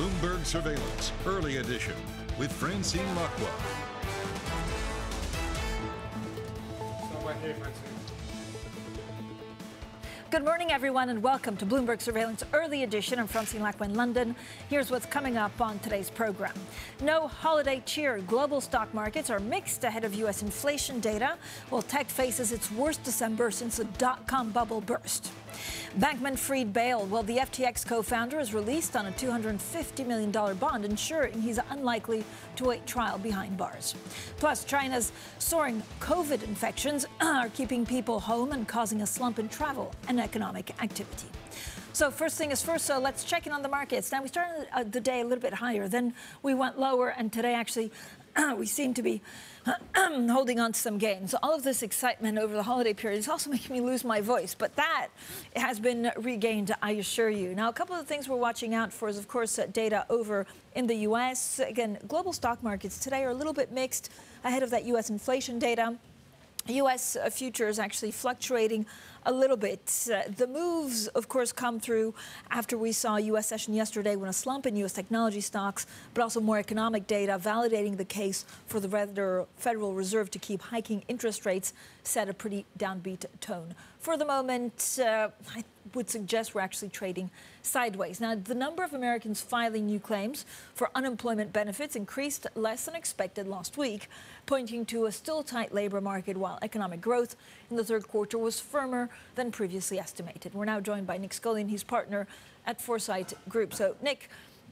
Bloomberg Surveillance, Early Edition, with Francine Lacqua. Good morning, everyone, and welcome to Bloomberg Surveillance Early Edition. I'm Francine Lacqua in London. Here's what's coming up on today's program. No holiday cheer. Global stock markets are mixed ahead of U.S. inflation data, while tech faces its worst December since the dot-com bubble burst. Bankman Fried bail. Well, the FTX co founder is released on a $250 million bond, ensuring he's unlikely to wait trial behind bars. Plus, China's soaring COVID infections are keeping people home and causing a slump in travel and economic activity. So first thing is first, so let's check in on the markets. Now we started uh, the day a little bit higher, then we went lower, and today actually we seem to be holding on to some gains. All of this excitement over the holiday period is also making me lose my voice, but that has been regained, I assure you. Now, a couple of things we're watching out for is, of course, uh, data over in the U.S. Again, global stock markets today are a little bit mixed ahead of that U.S. inflation data. U.S. Uh, futures actually fluctuating a little bit. Uh, the moves, of course, come through after we saw a U.S. session yesterday when a slump in U.S. technology stocks, but also more economic data validating the case for the Federal Reserve to keep hiking interest rates set a pretty downbeat tone. For the moment, uh, I would suggest we're actually trading sideways. Now, the number of Americans filing new claims for unemployment benefits increased less than expected last week, pointing to a still tight labor market while economic growth in the third quarter was firmer than previously estimated. We're now joined by Nick Scully, and his partner at Foresight Group. So, Nick,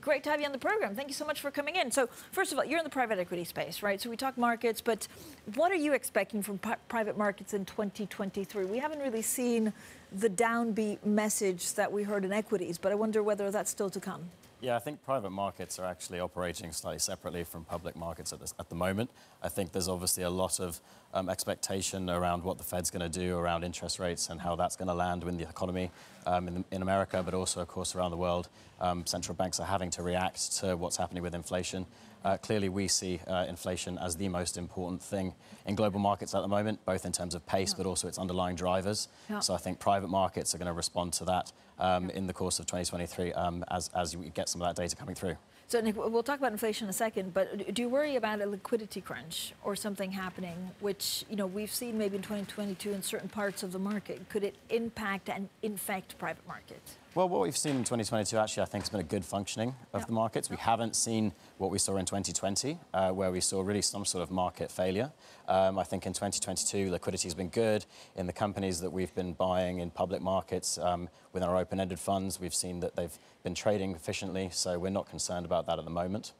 great to have you on the program. Thank you so much for coming in. So, first of all, you're in the private equity space, right? So, we talk markets, but what are you expecting from private markets in 2023? We haven't really seen the downbeat message that we heard in equities, but I wonder whether that's still to come. Yeah, I think private markets are actually operating slightly separately from public markets at, this, at the moment. I think there's obviously a lot of um, expectation around what the Fed's going to do around interest rates and how that's going to land in the economy um, in, in, America, but also, of course, around the world. Um, central banks are having to react to what's happening with inflation. Uh, clearly, we see uh, inflation as the most important thing in global markets at the moment, both in terms of pace, yeah. but also its underlying drivers. Yeah. So I think private markets are going to respond to that um, yeah. in the course of 2023 um, as, as we get some of that data coming through. So, Nick, we'll talk about inflation in a second, but do you worry about a liquidity crunch or something happening, which you know we've seen maybe in 2022 in certain parts of the market? Could it impact and infect private markets? Well, what we've seen in 2022 actually, I think, has been a good functioning of the markets. We haven't seen what we saw in 2020, uh, where we saw really some sort of market failure. Um, I think in 2022, liquidity has been good in the companies that we've been buying in public markets um, within our open-ended funds. We've seen that they've been trading efficiently, so we're not concerned about that at the moment.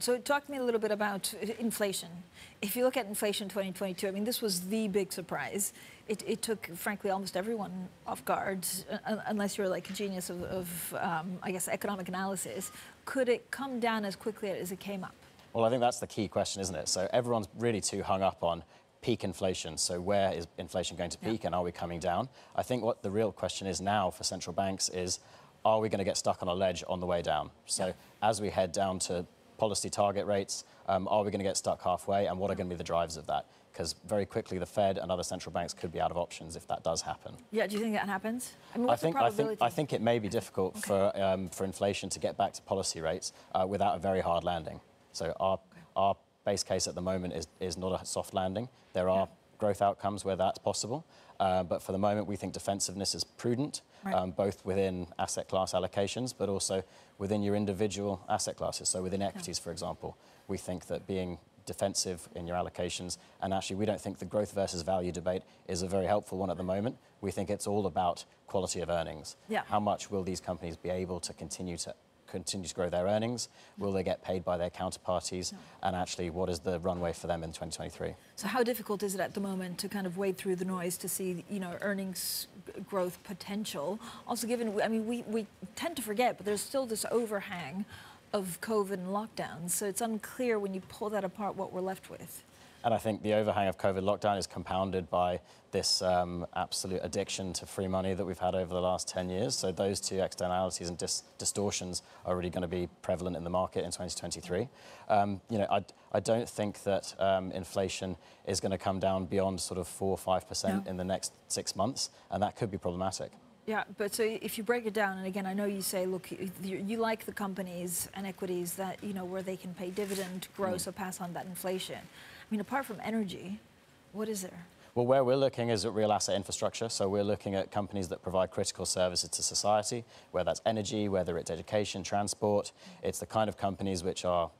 So talk to me a little bit about inflation. If you look at inflation 2022, I mean, this was the big surprise. It, it took, frankly, almost everyone off guard, uh, unless you're like a genius of, of um, I guess, economic analysis. Could it come down as quickly as it came up? Well, I think that's the key question, isn't it? So everyone's really too hung up on peak inflation. So where is inflation going to peak yeah. and are we coming down? I think what the real question is now for central banks is, are we going to get stuck on a ledge on the way down? So yeah. as we head down to policy target rates? Um, are we going to get stuck halfway? And what are going to be the drivers of that? Because very quickly, the Fed and other central banks could be out of options if that does happen. Yeah, do you think that happens? I, mean, I think, I think, I think it may be difficult okay. for, um, for inflation to get back to policy rates uh, without a very hard landing. So our, okay. our base case at the moment is, is not a soft landing. There are yeah. growth outcomes where that's possible. Uh, but for the moment, we think defensiveness is prudent, right. um, both within asset class allocations, but also within your individual asset classes. So within equities, for example, we think that being defensive in your allocations, and actually we don't think the growth versus value debate is a very helpful one at the moment. We think it's all about quality of earnings. Yeah. How much will these companies be able to continue to continue to grow their earnings? Will they get paid by their counterparties? No. And actually, what is the runway for them in 2023? So, how difficult is it at the moment to kind of wade through the noise to see, you know, earnings growth potential? Also, given, I mean, we, we tend to forget, but there's still this overhang of COVID and lockdowns. So it's unclear when you pull that apart what we're left with. And I think the overhang of COVID lockdown is compounded by this um, absolute addiction to free money that we've had over the last 10 years. So those two externalities and dis distortions are really going to be prevalent in the market in 2023. Um, you know, I, I don't think that um, inflation is going to come down beyond sort of 4 or 5% no. in the next six months, and that could be problematic. Yeah, but so if you break it down, and again, I know you say, look, you, you like the companies and equities that, you know, where they can pay dividend, grow, mm. so pass on that inflation. I mean, apart from energy, what is there? Well, where we're looking is at real asset infrastructure. So we're looking at companies that provide critical services to society, whether that's energy, whether it's education, transport. It's the kind of companies which are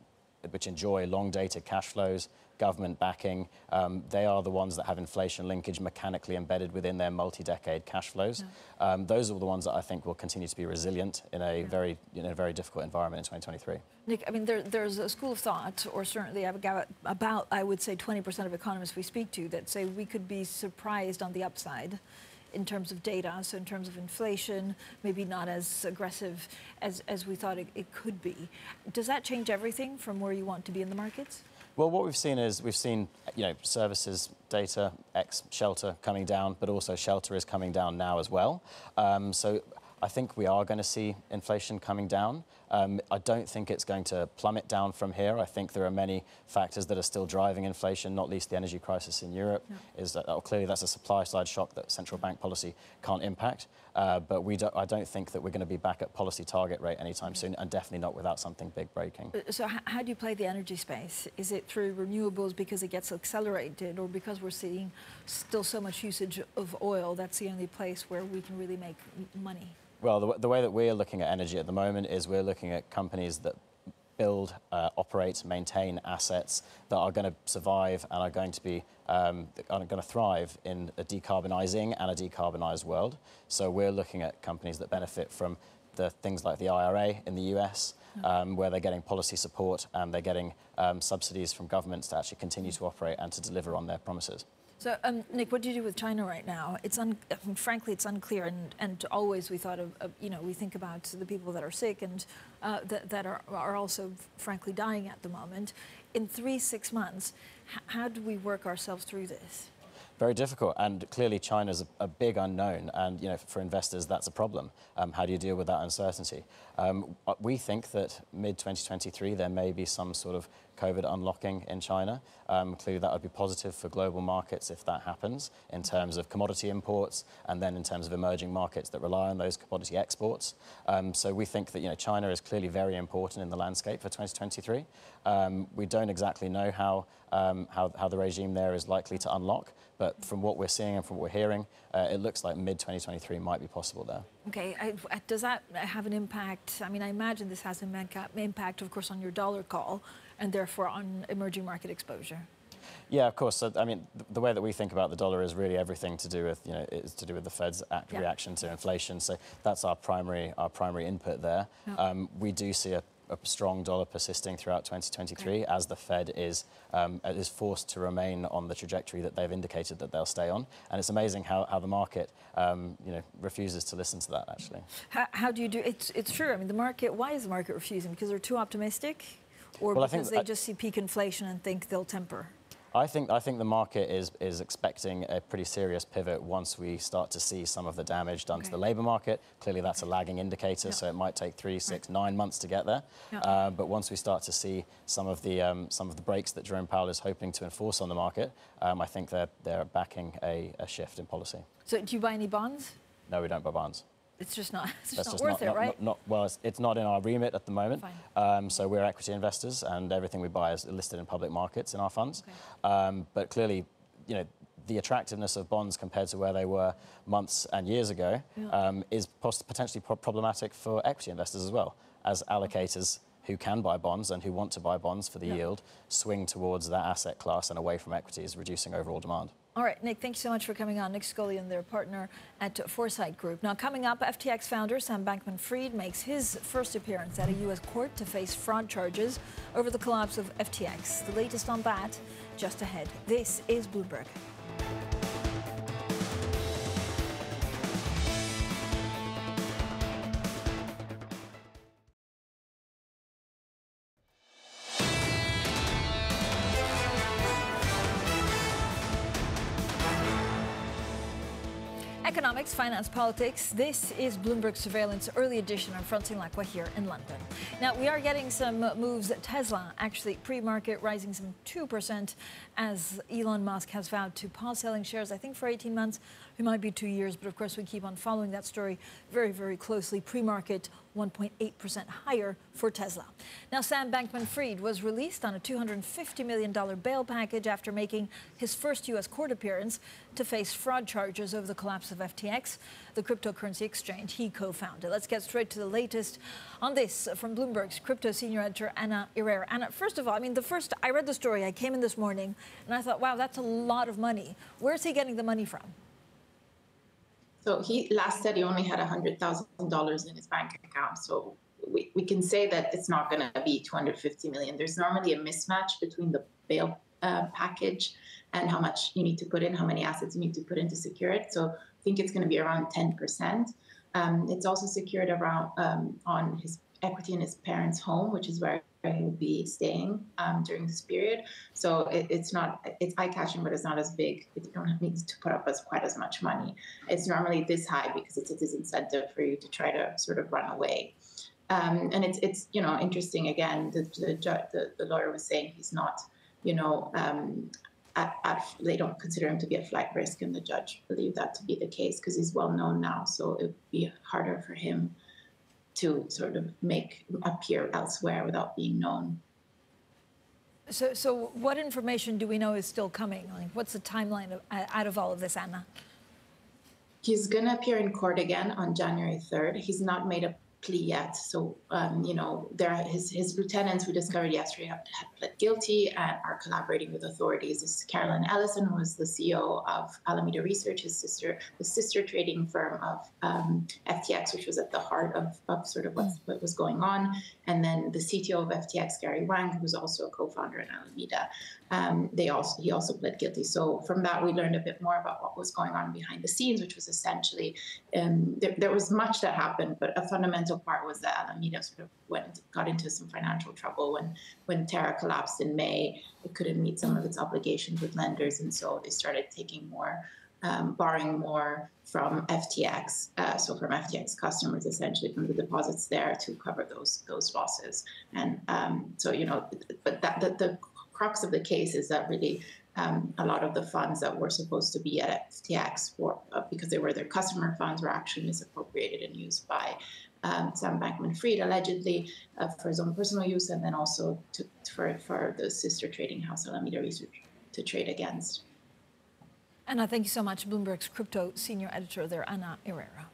which enjoy long dated cash flows, government backing, um, they are the ones that have inflation linkage mechanically embedded within their multi-decade cash flows. Yeah. Um, those are the ones that I think will continue to be resilient in a yeah. very, in a very difficult environment in 2023. Nick, I mean, there, there's a school of thought, or certainly about, about, I would say, 20% of economists we speak to that say we could be surprised on the upside in terms of data, so in terms of inflation, maybe not as aggressive as, as we thought it, it could be. Does that change everything from where you want to be in the markets? Well, what we've seen is we've seen, you know, services data, X shelter coming down, but also shelter is coming down now as well. Um, so I think we are going to see inflation coming down. Um, I don't think it's going to plummet down from here. I think there are many factors that are still driving inflation, not least the energy crisis in Europe. Yeah. Is that oh, clearly that's a supply side shock that central bank policy can't impact. Uh, but we don't, I don't think that we're going to be back at policy target rate anytime soon, and definitely not without something big breaking. Uh, so how do you play the energy space? Is it through renewables because it gets accelerated, or because we're seeing still so much usage of oil? That's the only place where we can really make money. Well, the, the, way that we're looking at energy at the moment is we're looking at companies that build, uh, operate, maintain assets that are going to survive and are going to be um, are going to thrive in a decarbonising and a decarbonised world. So we're looking at companies that benefit from the things like the IRA in the US, um, where they're getting policy support and they're getting um, subsidies from governments to actually continue to operate and to deliver on their promises. So, um, Nick, what do you do with China right now? It's frankly, it's unclear, and, and always we thought of, of, you know, we think about the people that are sick and uh, that, that are, are also, frankly, dying at the moment. In three, six months, how do we work ourselves through this? very difficult. And clearly, China's a, a big unknown, and you know, for investors, that's a problem. Um, how do you deal with that uncertainty? Um, uh, we think that mid 2023 there may be some sort of COVID unlocking in China. Um, clearly, that would be positive for global markets if that happens in terms of commodity imports and then in terms of emerging markets that rely on those commodity exports. Um, so we think that you know China is clearly very important in the landscape for 2023. Um, we don't exactly know how, um, how, how the regime there is likely to unlock, but from what we're seeing and from what we're hearing, uh, it looks like mid 2023 might be possible there. Okay, I, does that have an impact? I mean, I imagine this has an impact, of course, on your dollar call and therefore on emerging market exposure. Yeah, of course. So, I mean, the, way that we think about the dollar is really everything to do with, you know, is to do with the Fed's act, yeah. reaction to inflation. So that's our primary, our primary input there. Yeah. Um, we do see a a strong dollar persisting throughout 2023 as the Fed is um, is forced to remain on the trajectory that they've indicated that they'll stay on. And it's amazing how, how the market um, you know refuses to listen to that actually. How, how do you do it's it's true. I mean the market why is the market refusing? Because they're too optimistic or well, because they just see peak inflation and think they'll temper? I think I think the market is is expecting a pretty serious pivot once we start to see some of the damage done okay. to the labour market. Clearly, that's a lagging indicator, yeah. so it might take three, six, right. nine months to get there. Yeah. Uh, but once we start to see some of the um, some of the brakes that Jerome Powell is hoping to enforce on the market, um, I think they're they're backing a, a shift in policy. So, do you buy any bonds? No, we don't buy bonds it's just not, it's just not just worth not, it, right? Not, not, well, it's, it's, not in our remit at the moment. Um, so we're equity investors, and everything we buy is listed in public markets in our funds. Okay. Um, but clearly, you know, the attractiveness of bonds compared to where they were months and years ago yeah. um, is potentially pro problematic for equity investors as well, as allocators who can buy bonds and who want to buy bonds for the yeah. yield swing towards that asset class and away from equities, reducing overall demand. All right, Nick, thank you so much for coming on. Nick Scullion, their partner at Foresight Group. Now, coming up, FTX founder Sam Bankman Fried makes his first appearance at a U.S. court to face fraud charges over the collapse of FTX. The latest on that just ahead. This is Bloomberg. Finance, politics. This is Bloomberg Surveillance early edition on Francine Lacqua here in London. Now, we are getting some moves. Tesla actually pre-market rising some 2% as Elon Musk has vowed to pause selling shares, I think, for 18 months. It might be two years, but of course we keep on following that story very, very closely. Pre-market 1.8% higher for Tesla. Now, Sam Bankman-Fried was released on a $250 million bail package after making his first U.S. court appearance to face fraud charges over the collapse of FTX, the cryptocurrency exchange he co-founded. Let's get straight to the latest on this from Bloomberg's crypto senior editor Anna Irrera. Anna, first of all, I mean, the first I read the story, I came in this morning and I thought, wow, that's a lot of money. Where's he getting the money from? So he last said he only had $100,000 in his bank account. So we, we can say that it's not going to be 250 million. There's normally a mismatch between the bail uh, package and how much you need to put in, how many assets you need to put in to secure it. So I think it's going to be around 10%. Um, it's also secured around um, on his equity in his parents' home, which is where he will be staying um, during this period. So it, it's not it's eye catching, but it's not as big. You don't need to put up as quite as much money. It's normally this high because it's a disincentive for you to try to sort of run away. Um, and it's it's you know interesting again. The the, the, the lawyer was saying he's not you know um, at, at, they don't consider him to be a flight risk, and the judge believed that to be the case because he's well known now. So it would be harder for him to sort of make appear elsewhere without being known. So, so what information do we know is still coming? Like, what's the timeline of, out of all of this, Anna? He's going to appear in court again on January 3rd. He's not made a plea yet. So, um, you know, there his, his lieutenants we discovered yesterday have pled guilty and are collaborating with authorities. This is Caroline Ellison, who is the CEO of Alameda Research, his sister, the sister trading firm of um, FTX, which was at the heart of, of sort of what was going on. And then the CTO of FTX, Gary Wang, who's also a co-founder in Alameda. Um, they also he also pled guilty. So from that, we learned a bit more about what was going on behind the scenes, which was essentially um, there, there was much that happened, but a fundamental part was that Alameda sort of went got into some financial trouble when when Terra collapsed in May. It couldn't meet some of its obligations with lenders, and so they started taking more. Um, borrowing more from FTX, uh, so from FTX customers, essentially from the deposits there to cover those those losses. And um, so, you know, but that the, the crux of the case is that really um, a lot of the funds that were supposed to be at FTX for uh, because they were their customer funds were actually misappropriated and used by um, Sam Bankman-Fried allegedly uh, for his own personal use, and then also to, for for the sister trading house Alameda Research to trade against. Anna, thank you so much. Bloomberg's crypto senior editor there, Anna Irrera.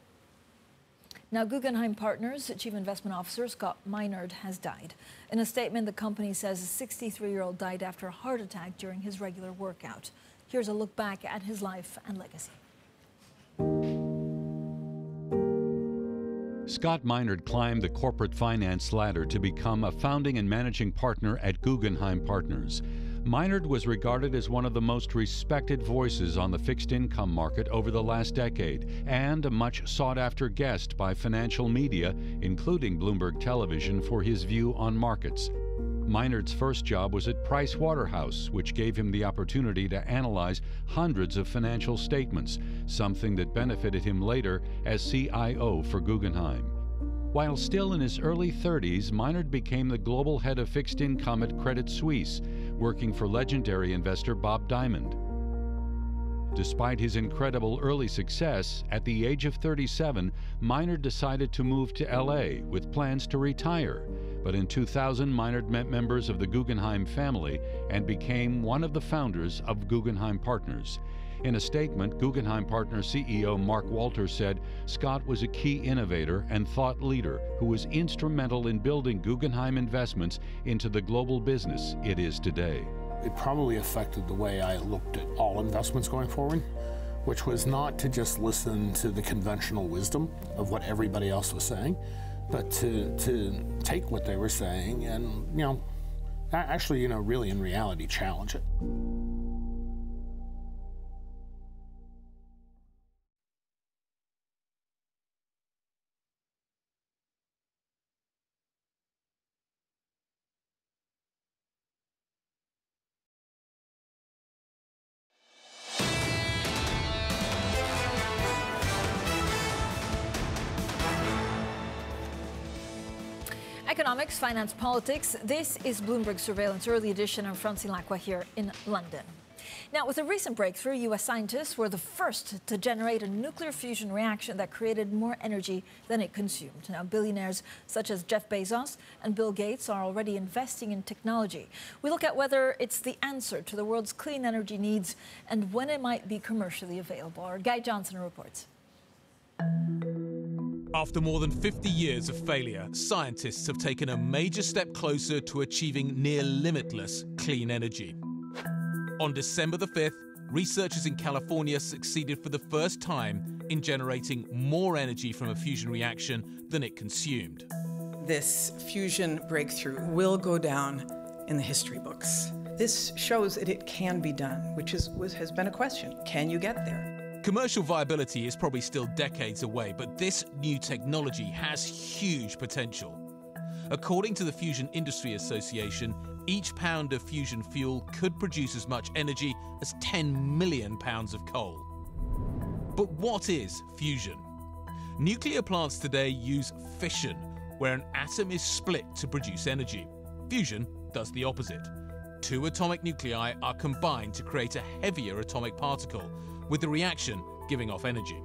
Now, Guggenheim Partners Chief Investment Officer Scott Minerd has died. In a statement, the company says a 63 year old died after a heart attack during his regular workout. Here's a look back at his life and legacy. Scott Minerd climbed the corporate finance ladder to become a founding and managing partner at Guggenheim Partners. Minerd was regarded as one of the most respected voices on the fixed income market over the last decade and a much sought after guest by financial media, including Bloomberg Television, for his view on markets. Minerd's first job was at Price Waterhouse, which gave him the opportunity to analyze hundreds of financial statements, something that benefited him later as CIO for Guggenheim. While still in his early 30s, Minerd became the global head of fixed income at Credit Suisse, working for legendary investor Bob Diamond. Despite his incredible early success, at the age of 37, Minerd decided to move to LA with plans to retire. But in 2000, Minerd met members of the Guggenheim family and became one of the founders of Guggenheim Partners. In a statement, Guggenheim Partners CEO Mark Walter said Scott was a key innovator and thought leader who was instrumental in building Guggenheim Investments into the global business it is today. It probably affected the way I looked at all investments going forward, which was not to just listen to the conventional wisdom of what everybody else was saying, but to, to take what they were saying and, you know, actually, you know, really in reality challenge it. Economics, finance, politics. This is Bloomberg Surveillance Early Edition. I'm Francine Lacqua here in London. Now, with a recent breakthrough, U.S. scientists were the first to generate a nuclear fusion reaction that created more energy than it consumed. Now, billionaires such as Jeff Bezos and Bill Gates are already investing in technology. We look at whether it's the answer to the world's clean energy needs and when it might be commercially available. Our Guy Johnson reports. After more than 50 years of failure, scientists have taken a major step closer to achieving near limitless clean energy. On December the 5th, researchers in California succeeded for the first time in generating more energy from a fusion reaction than it consumed. This fusion breakthrough will go down in the history books. This shows that it can be done, which is, has been a question. Can you get there? Commercial viability is probably still decades away, but this new technology has huge potential. According to the Fusion Industry Association, each pound of fusion fuel could produce as much energy as 10 million pounds of coal. But what is fusion? Nuclear plants today use fission, where an atom is split to produce energy. Fusion does the opposite. Two atomic nuclei are combined to create a heavier atomic particle, with the reaction giving off energy.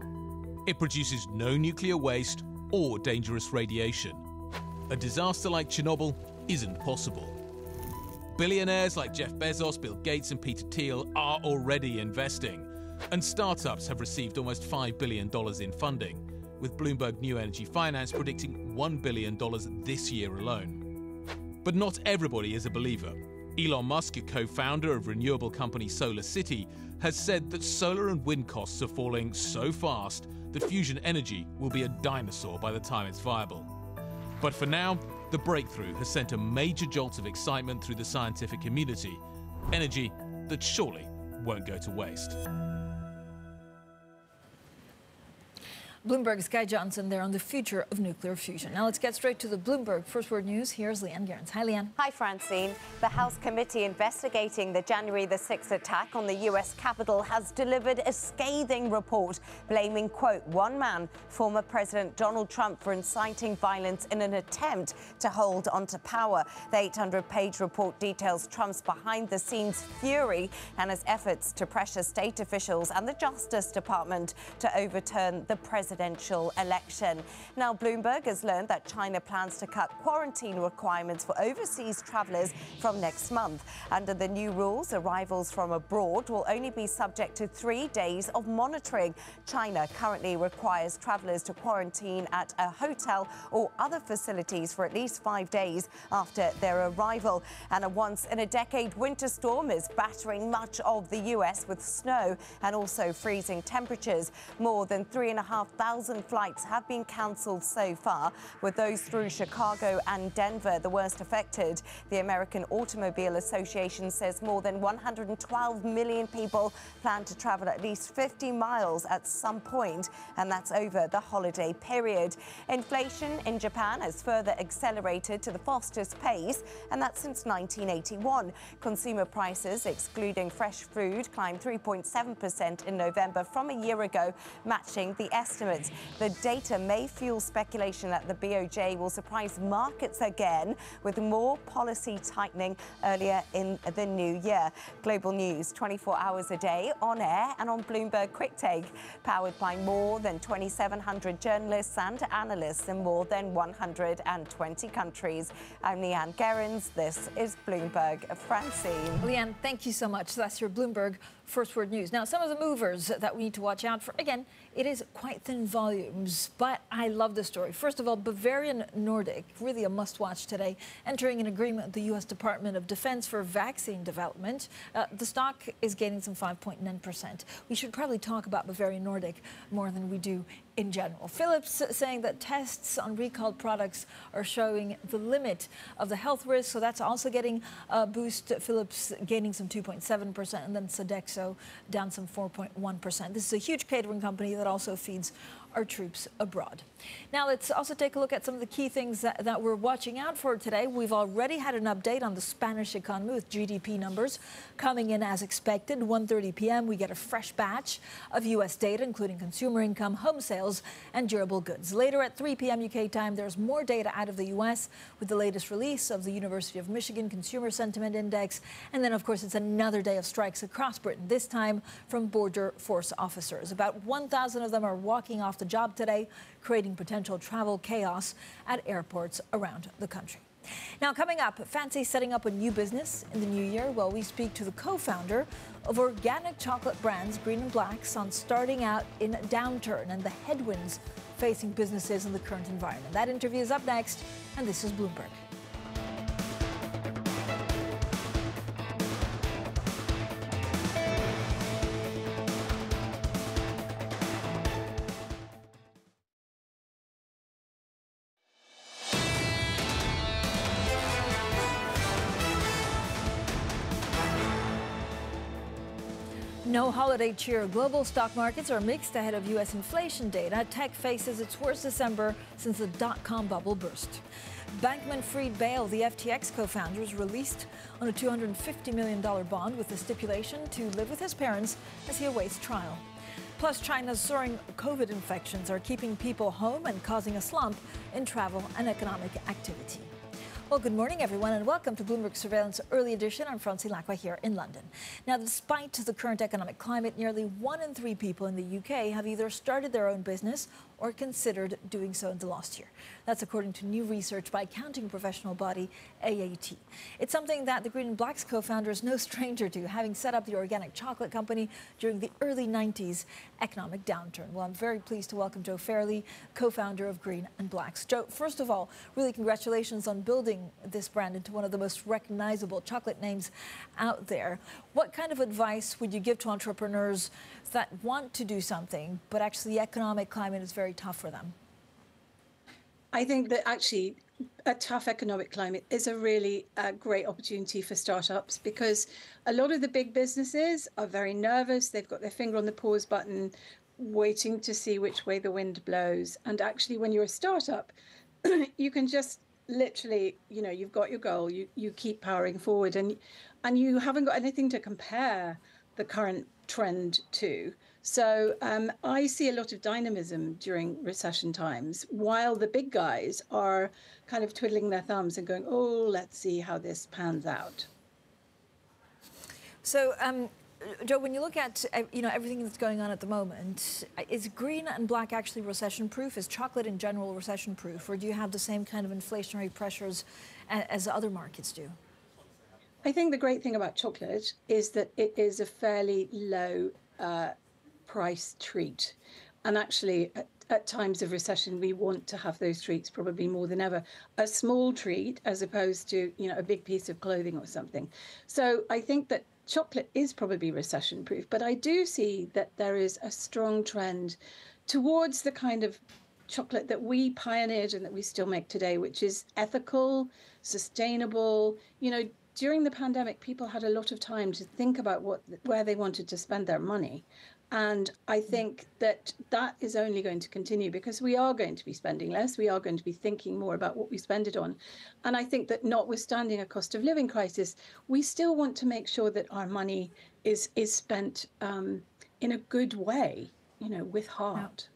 It produces no nuclear waste or dangerous radiation. A disaster like Chernobyl isn't possible. Billionaires like Jeff Bezos, Bill Gates, and Peter Thiel are already investing, and startups have received almost $5 billion in funding, with Bloomberg New Energy Finance predicting $1 billion this year alone. But not everybody is a believer. Elon Musk, a co founder of renewable company Solar City, has said that solar and wind costs are falling so fast that fusion energy will be a dinosaur by the time it's viable. But for now, the breakthrough has sent a major jolt of excitement through the scientific community, energy that surely won't go to waste. Bloomberg's Guy Johnson there on the future of nuclear fusion. Now let's get straight to the Bloomberg First Word News. Here's Leigh-Ann Gerrans. Hi, Leanne. Hi, Francine. The House committee investigating the January the 6th attack on the U.S. Capitol has delivered a scathing report blaming, quote, one man, former President Donald Trump, for inciting violence in an attempt to hold onto power. The 800-page report details Trump's behind-the-scenes fury and his efforts to pressure state officials and the Justice Department to overturn the president presidential election. Now, Bloomberg has learned that China plans to cut quarantine requirements for overseas travellers from next month. Under the new rules, arrivals from abroad will only be subject to three days of monitoring. China currently requires travellers to quarantine at a hotel or other facilities for at least five days after their arrival. And a once in a decade winter storm is battering much of the U.S. with snow and also freezing temperatures. More than three and a half 1,000 flights have been cancelled so far, with those through Chicago and Denver the worst affected. The American Automobile Association says more than 112 million people plan to travel at least 50 miles at some point, and that's over the holiday period. Inflation in Japan has further accelerated to the fastest pace, and that's since 1981. Consumer prices, excluding fresh food, climbed 3.7% in November from a year ago, matching the estimate estimates. The data may fuel speculation that the BOJ will surprise markets again with more policy tightening earlier in the new year. Global News 24 hours a day on air and on Bloomberg Quick Take, powered by more than 2,700 journalists and analysts in more than 120 countries. I'm Leigh-Ann Gerrans. This is Bloomberg Francine. Leigh-Ann, thank you so much. That's your Bloomberg First Word News. Now, some of the movers that we need to watch out for, again, it is quite thin volumes, but I love the story. First of all, Bavarian Nordic, really a must watch today, entering an agreement with the U.S. Department of Defense for vaccine development. Uh, the stock is gaining some 5.9%. We should probably talk about Bavarian Nordic more than we do in general. Philips saying that tests on recalled products are showing the limit of the health risk, so that's also getting a boost. Philips gaining some 2.7%, and then Sodexo down some 4.1%. This is a huge catering company that also feeds our troops abroad. Now, let's also take a look at some of the key things that, that, we're watching out for today. We've already had an update on the Spanish economy with GDP numbers coming in as expected. 1.30 p.m., we get a fresh batch of U.S. data, including consumer income, home sales, and durable goods. Later at 3 p.m. UK time, there's more data out of the U.S. with the latest release of the University of Michigan Consumer Sentiment Index. And then, of course, it's another day of strikes across Britain this time from Border Force officers. About 1,000 of them are walking off the job today, creating potential travel chaos at airports around the country. Now, coming up, fancy setting up a new business in the new year? Well, we speak to the co founder of organic chocolate brands Green and Blacks on starting out in a downturn and the headwinds facing businesses in the current environment. That interview is up next, and this is Bloomberg. Holiday cheer. Global stock markets are mixed ahead of U.S. inflation data. Tech faces its worst December since the dot com bubble burst. Bankman Fried bail, the FTX co founders, released on a $250 million bond with the stipulation to live with his parents as he awaits trial. Plus, China's soaring COVID infections are keeping people home and causing a slump in travel and economic activity. Well, good morning, everyone, and welcome to Bloomberg Surveillance Early Edition. I'm Francine Lacqua here in London. Now, despite the current economic climate, nearly one in three people in the UK have either started their own business or considered doing so in the last year. That's according to new research by accounting professional body AAT. It's something that the Green and Blacks co-founder is no stranger to, having set up the organic chocolate company during the early 90s economic downturn. Well, I'm very pleased to welcome Jo Fairley, co-founder of Green and Blacks. Jo, first of all, really congratulations on building this brand into one of the most recognizable chocolate names out there. What kind of advice would you give to entrepreneurs that want to do something, but actually the economic climate is very tough for them? I think that actually a tough economic climate is a really uh, great opportunity for startups because a lot of the big businesses are very nervous. They've got their finger on the pause button, waiting to see which way the wind blows. And actually, when you're a startup, you can just literally, you know, you've got your goal, you, you keep powering forward, and and you haven't got anything to compare the current trend to. So um, I see a lot of dynamism during recession times, while the big guys are kind of twiddling their thumbs and going, "Oh, let's see how this pans out." So, um, Jo, when you look at uh, you know everything that's going on at the moment, is green and black actually recession-proof? Is chocolate in general recession-proof, or do you have the same kind of inflationary pressures as other markets do? I think the great thing about chocolate is that it is a fairly low uh, price treat. And actually, at, at, times of recession, we want to have those treats probably more than ever. A small treat as opposed to, you know, a big piece of clothing or something. So I think that chocolate is probably recession proof. But I do see that there is a strong trend towards the kind of chocolate that we pioneered and that we still make today, which is ethical, sustainable, you know, during the pandemic, people had a lot of time to think about what where they wanted to spend their money. And I think that that is only going to continue because we are going to be spending less. We are going to be thinking more about what we spend it on. And I think that notwithstanding a cost of living crisis, we still want to make sure that our money is is spent um, in a good way, you know, with heart.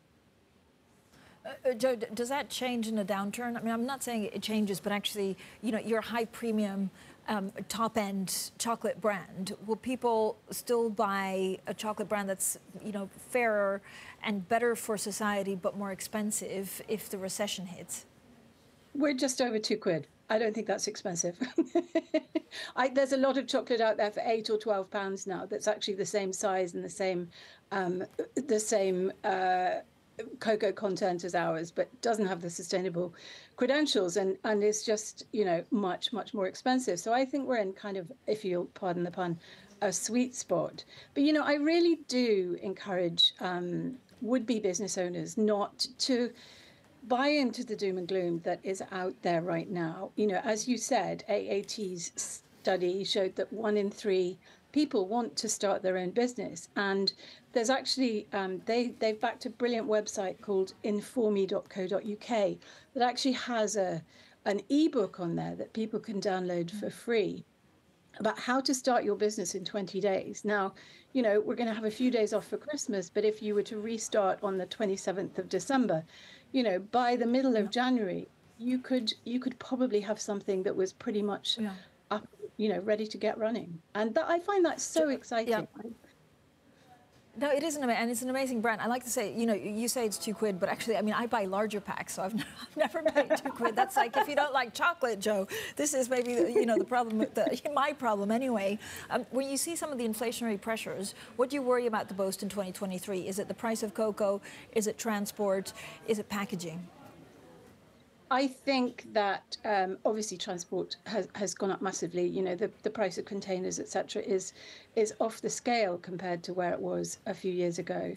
Uh, uh, Jo, does that change in a downturn? I mean, I'm not saying it changes, but actually, you know, your high premium um, top end chocolate brand, will people still buy a chocolate brand that's you know fairer and better for society but more expensive if the recession hits? We're just over two quid. I don't think that's expensive. I, there's a lot of chocolate out there for eight or twelve pounds now. That's actually the same size and the same, um, the same uh, cocoa content as ours, but doesn't have the sustainable credentials and, and is just, you know, much, much more expensive. So I think we're in kind of, if you'll pardon the pun, a sweet spot. But, you know, I really do encourage um, would be business owners not to buy into the doom and gloom that is out there right now. You know, as you said, AAT's study showed that one in three people want to start their own business. And there's actually um, they they've backed a brilliant website called informe.co.uk that actually has a an ebook on there that people can download for free about how to start your business in 20 days. Now, you know, we're going to have a few days off for Christmas, but if you were to restart on the 27th of December, you know, by the middle of January, you could you could probably have something that was pretty much yeah. You know, ready to get running. And that, I find that so exciting. Yeah. No, it is an and it's an amazing brand. I like to say, you know, you say it's two quid, but actually, I mean, I buy larger packs, so I've, I've never paid two quid. That's like if you don't like chocolate, Jo. This is maybe you know the problem, the, my problem anyway. Um, when you see some of the inflationary pressures, what do you worry about the most in 2023? Is it the price of cocoa? Is it transport? Is it packaging? I think that um, obviously transport has, has gone up massively. You know, the, the price of containers, etc., is is off the scale compared to where it was a few years ago.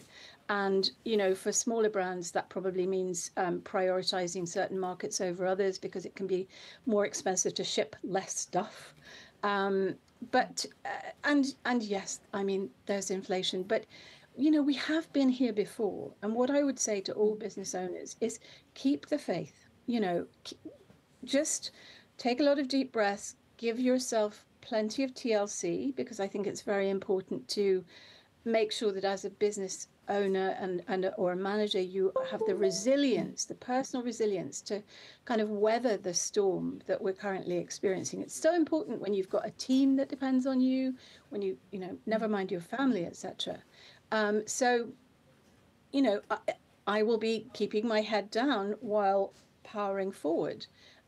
And you know, for smaller brands, that probably means um, prioritizing certain markets over others because it can be more expensive to ship less stuff. Um, but uh, and and yes, I mean, there's inflation, but you know, we have been here before. And what I would say to all business owners is keep the faith you know, just take a lot of deep breaths, give yourself plenty of TLC because I think it's very important to make sure that as a business owner and, and or a manager you have the resilience the personal resilience to kind of weather the storm that we're currently experiencing. It's so important when you've got a team that depends on you when you you know never mind your family etc um, so you know I, I will be keeping my head down while powering forward.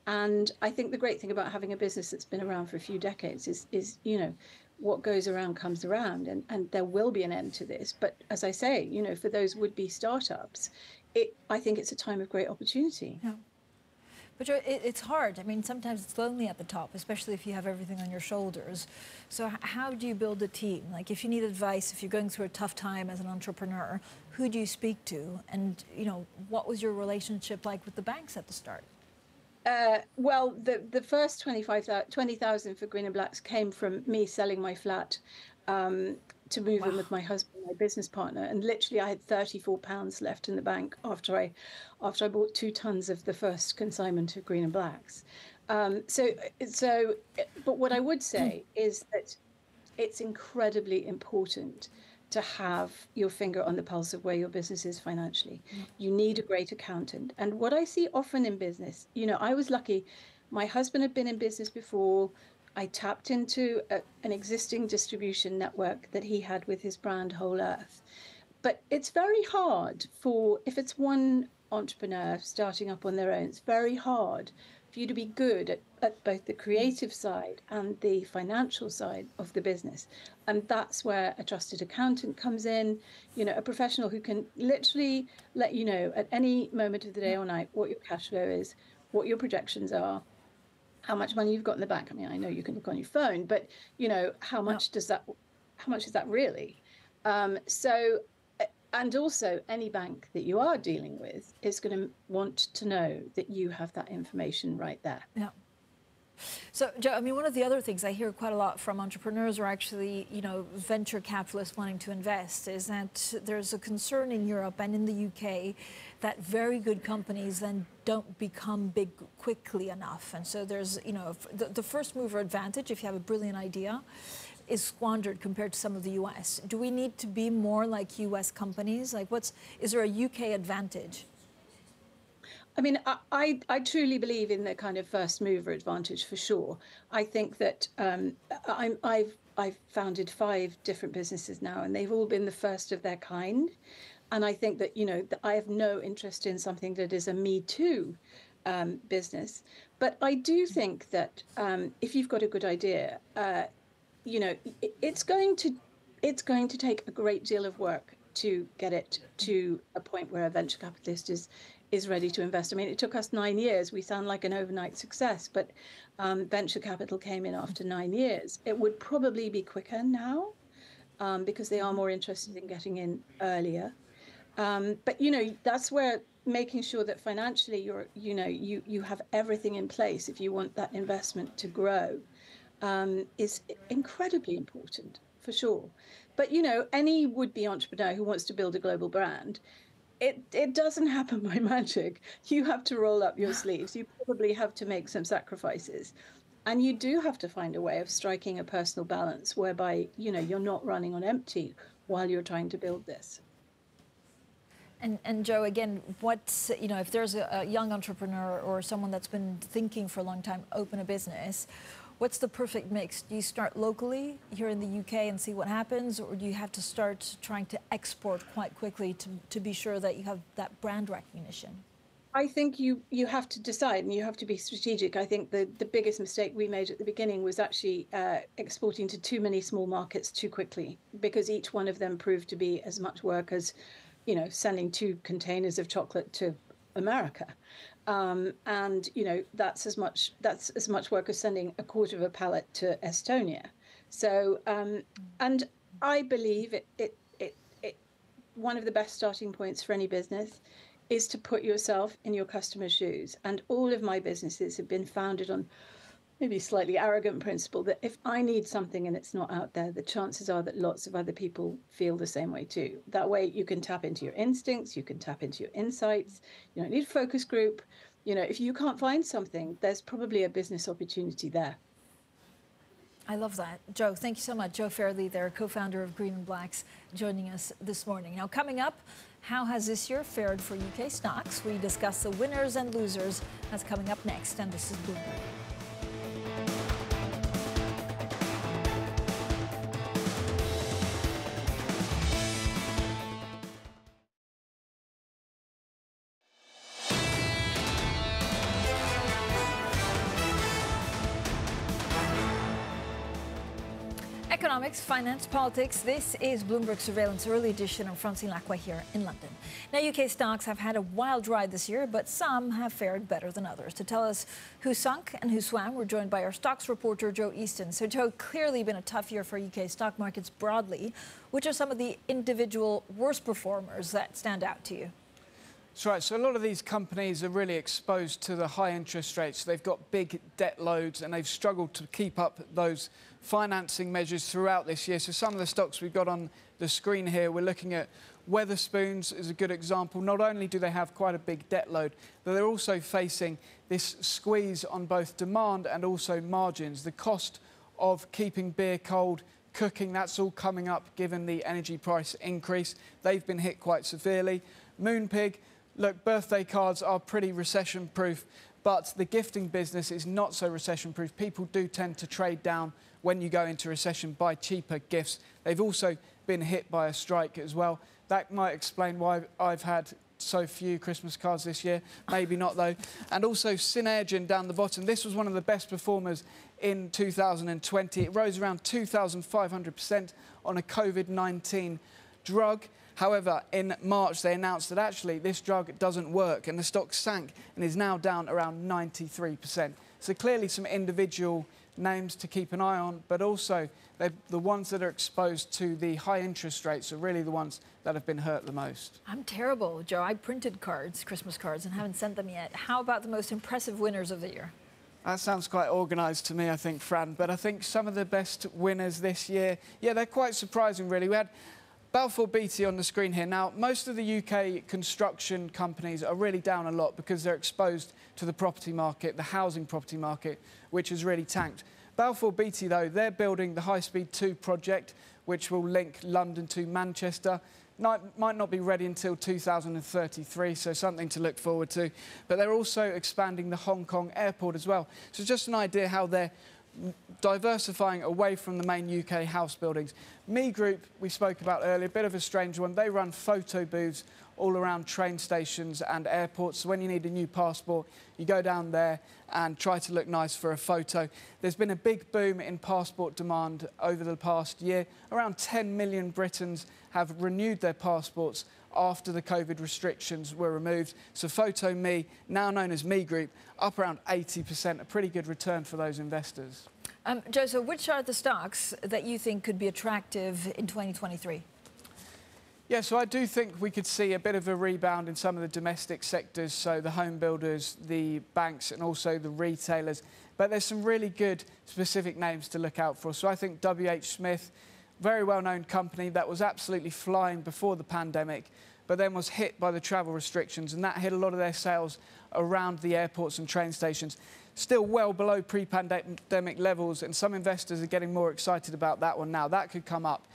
And I think the great thing about having a business that's been around for a few decades is, is you know, what goes around comes around, and, and there will be an end to this. But as I say, you know, for those would-be startups, it I think it's a time of great opportunity. Yeah. But it's hard. I mean, sometimes it's lonely at the top, especially if you have everything on your shoulders. So how do you build a team? Like, if you need advice, if you're going through a tough time as an entrepreneur, who do you speak to? And, you know, what was your relationship like with the banks at the start? Uh, well, the, the first 20,000 20, for Green and Blacks came from me selling my flat um, to move wow. in with my husband, my business partner, and literally I had 34 pounds left in the bank after I, after I bought two tons of the first consignment of Green and Blacks. Um, so, so, but what I would say is that it's incredibly important to have your finger on the pulse of where your business is financially. Mm. You need a great accountant. And what I see often in business, you know, I was lucky. My husband had been in business before. I tapped into a, an existing distribution network that he had with his brand Whole Earth. But it's very hard for, if it's one entrepreneur starting up on their own, it's very hard for you to be good at, at both the creative side and the financial side of the business. And that's where a trusted accountant comes in, you know, a professional who can literally let you know at any moment of the day or night what your cash flow is, what your projections are, how much money you've got in the bank. I mean, I know you can look on your phone, but you know, how much does that how much is that really? Um, so and also any bank that you are dealing with is going to want to know that you have that information right there. Yeah. So, Jo, I mean, one of the other things I hear quite a lot from entrepreneurs or actually, you know, venture capitalists wanting to invest is that there's a concern in Europe and in the UK that very good companies then don't become big quickly enough. And so there's, you know, the, the first mover advantage if you have a brilliant idea is squandered compared to some of the US. Do we need to be more like US companies? Like what's is there a UK advantage? I mean, I, I truly believe in the kind of first mover advantage for sure. I think that um, I'm, I've I've founded five different businesses now, and they've all been the first of their kind. And I think that you know that I have no interest in something that is a me too um, business. But I do think that um, if you've got a good idea, uh, you know, it's going to it's going to take a great deal of work to get it to a point where a venture capitalist is is ready to invest. I mean, it took us nine years. We sound like an overnight success, but um, venture capital came in after nine years. It would probably be quicker now um, because they are more interested in getting in earlier. Um, but you know, that's where making sure that financially you're, you know, you you have everything in place if you want that investment to grow um, is incredibly important for sure. But you know, any would-be entrepreneur who wants to build a global brand, it it doesn't happen by magic. You have to roll up your sleeves. You probably have to make some sacrifices. And you do have to find a way of striking a personal balance whereby, you know, you're not running on empty while you're trying to build this. And, and Jo, again, what, you know, if there's a, a young entrepreneur or someone that's been thinking for a long time, open a business, What's the perfect mix? Do you start locally here in the UK and see what happens, or do you have to start trying to export quite quickly to, to be sure that you have that brand recognition? I think you you have to decide and you have to be strategic. I think the the biggest mistake we made at the beginning was actually uh, exporting to too many small markets too quickly because each one of them proved to be as much work as, you know, sending two containers of chocolate to America, um, and you know that's as much that's as much work as sending a quarter of a pallet to Estonia. So um, and I believe it, it it it one of the best starting points for any business is to put yourself in your customer's shoes. And all of my businesses have been founded on maybe slightly arrogant principle that if I need something and it's not out there, the chances are that lots of other people feel the same way too. That way you can tap into your instincts, you can tap into your insights. You don't need a focus group. You know, if you can't find something, there's probably a business opportunity there. I love that. Jo, thank you so much. Jo Fairley, there, co-founder of Green and Blacks, joining us this morning. Now, coming up, how has this year fared for UK stocks? We discuss the winners and losers. That's coming up next, and this is Bloomberg. Finance, politics. This is Bloomberg Surveillance Early Edition. I'm Francine Lacqua here in London. Now, UK stocks have had a wild ride this year, but some have fared better than others. To tell us who sunk and who swam, we're joined by our stocks reporter, Joe Easton. So, Joe, clearly been a tough year for UK stock markets broadly. Which are some of the individual worst performers that stand out to you? That's right. So a lot of these companies are really exposed to the high interest rates. They've got big debt loads and they've struggled to keep up those financing measures throughout this year. So some of the stocks we've got on the screen here, we're looking at Wetherspoons is a good example. Not only do they have quite a big debt load, but they're also facing this squeeze on both demand and also margins. The cost of keeping beer cold, cooking, that's all coming up given the energy price increase. They've been hit quite severely. Moonpig, look, birthday cards are pretty recession proof, but the gifting business is not so recession proof. People do tend to trade down when you go into recession, buy cheaper gifts. They've also been hit by a strike as well. That might explain why I've had so few Christmas cards this year. Maybe not, though. And also Synairgen down the bottom. This was one of the best performers in 2020. It rose around 2,500% on a COVID-19 drug. However, in March, they announced that actually this drug doesn't work and the stock sank and is now down around 93%. So clearly some individual names to keep an eye on, but also the ones that are exposed to the high interest rates are really the ones that have been hurt the most. I'm terrible, Joe. I printed cards, Christmas cards, and haven't sent them yet. How about the most impressive winners of the year? That sounds quite organised to me, I think, Fran. But I think some of the best winners this year, yeah, they're quite surprising, really. We had Balfour Beatty on the screen here. Now, most of the UK construction companies are really down a lot because they're exposed to the property market, the housing property market, which has really tanked. Balfour Beatty, though, they're building the High Speed 2 project, which will link London to Manchester. might not be ready until 2033, so something to look forward to. But they're also expanding the Hong Kong airport as well. So just an idea how they're diversifying away from the main UK house buildings. Me Group, we spoke about earlier, a bit of a strange one. They run photo booths all around train stations and airports. So when you need a new passport, you go down there and try to look nice for a photo. There's been a big boom in passport demand over the past year. Around 10 million Britons have renewed their passports after the COVID restrictions were removed. So Photo Me, now known as Me Group, up around 80%, a pretty good return for those investors. Um, Joe, so which are the stocks that you think could be attractive in 2023? Yeah, so I do think we could see a bit of a rebound in some of the domestic sectors, so the home builders, the banks, and also the retailers. But there's some really good specific names to look out for. So I think WH Smith, very well-known company that was absolutely flying before the pandemic, but then was hit by the travel restrictions, and that hit a lot of their sales around the airports and train stations. Still well below pre-pandemic levels, and some investors are getting more excited about that one now. That could come up.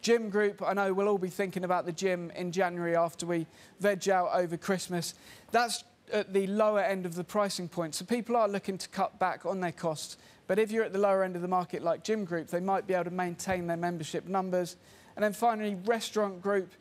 Gym Group, I know we'll all be thinking about the gym in January after we veg out over Christmas. That's at the lower end of the pricing point. So people are looking to cut back on their costs But if you're at the lower end of the market, like Gym Group, they might be able to maintain their membership numbers. And then finally, Restaurant Group.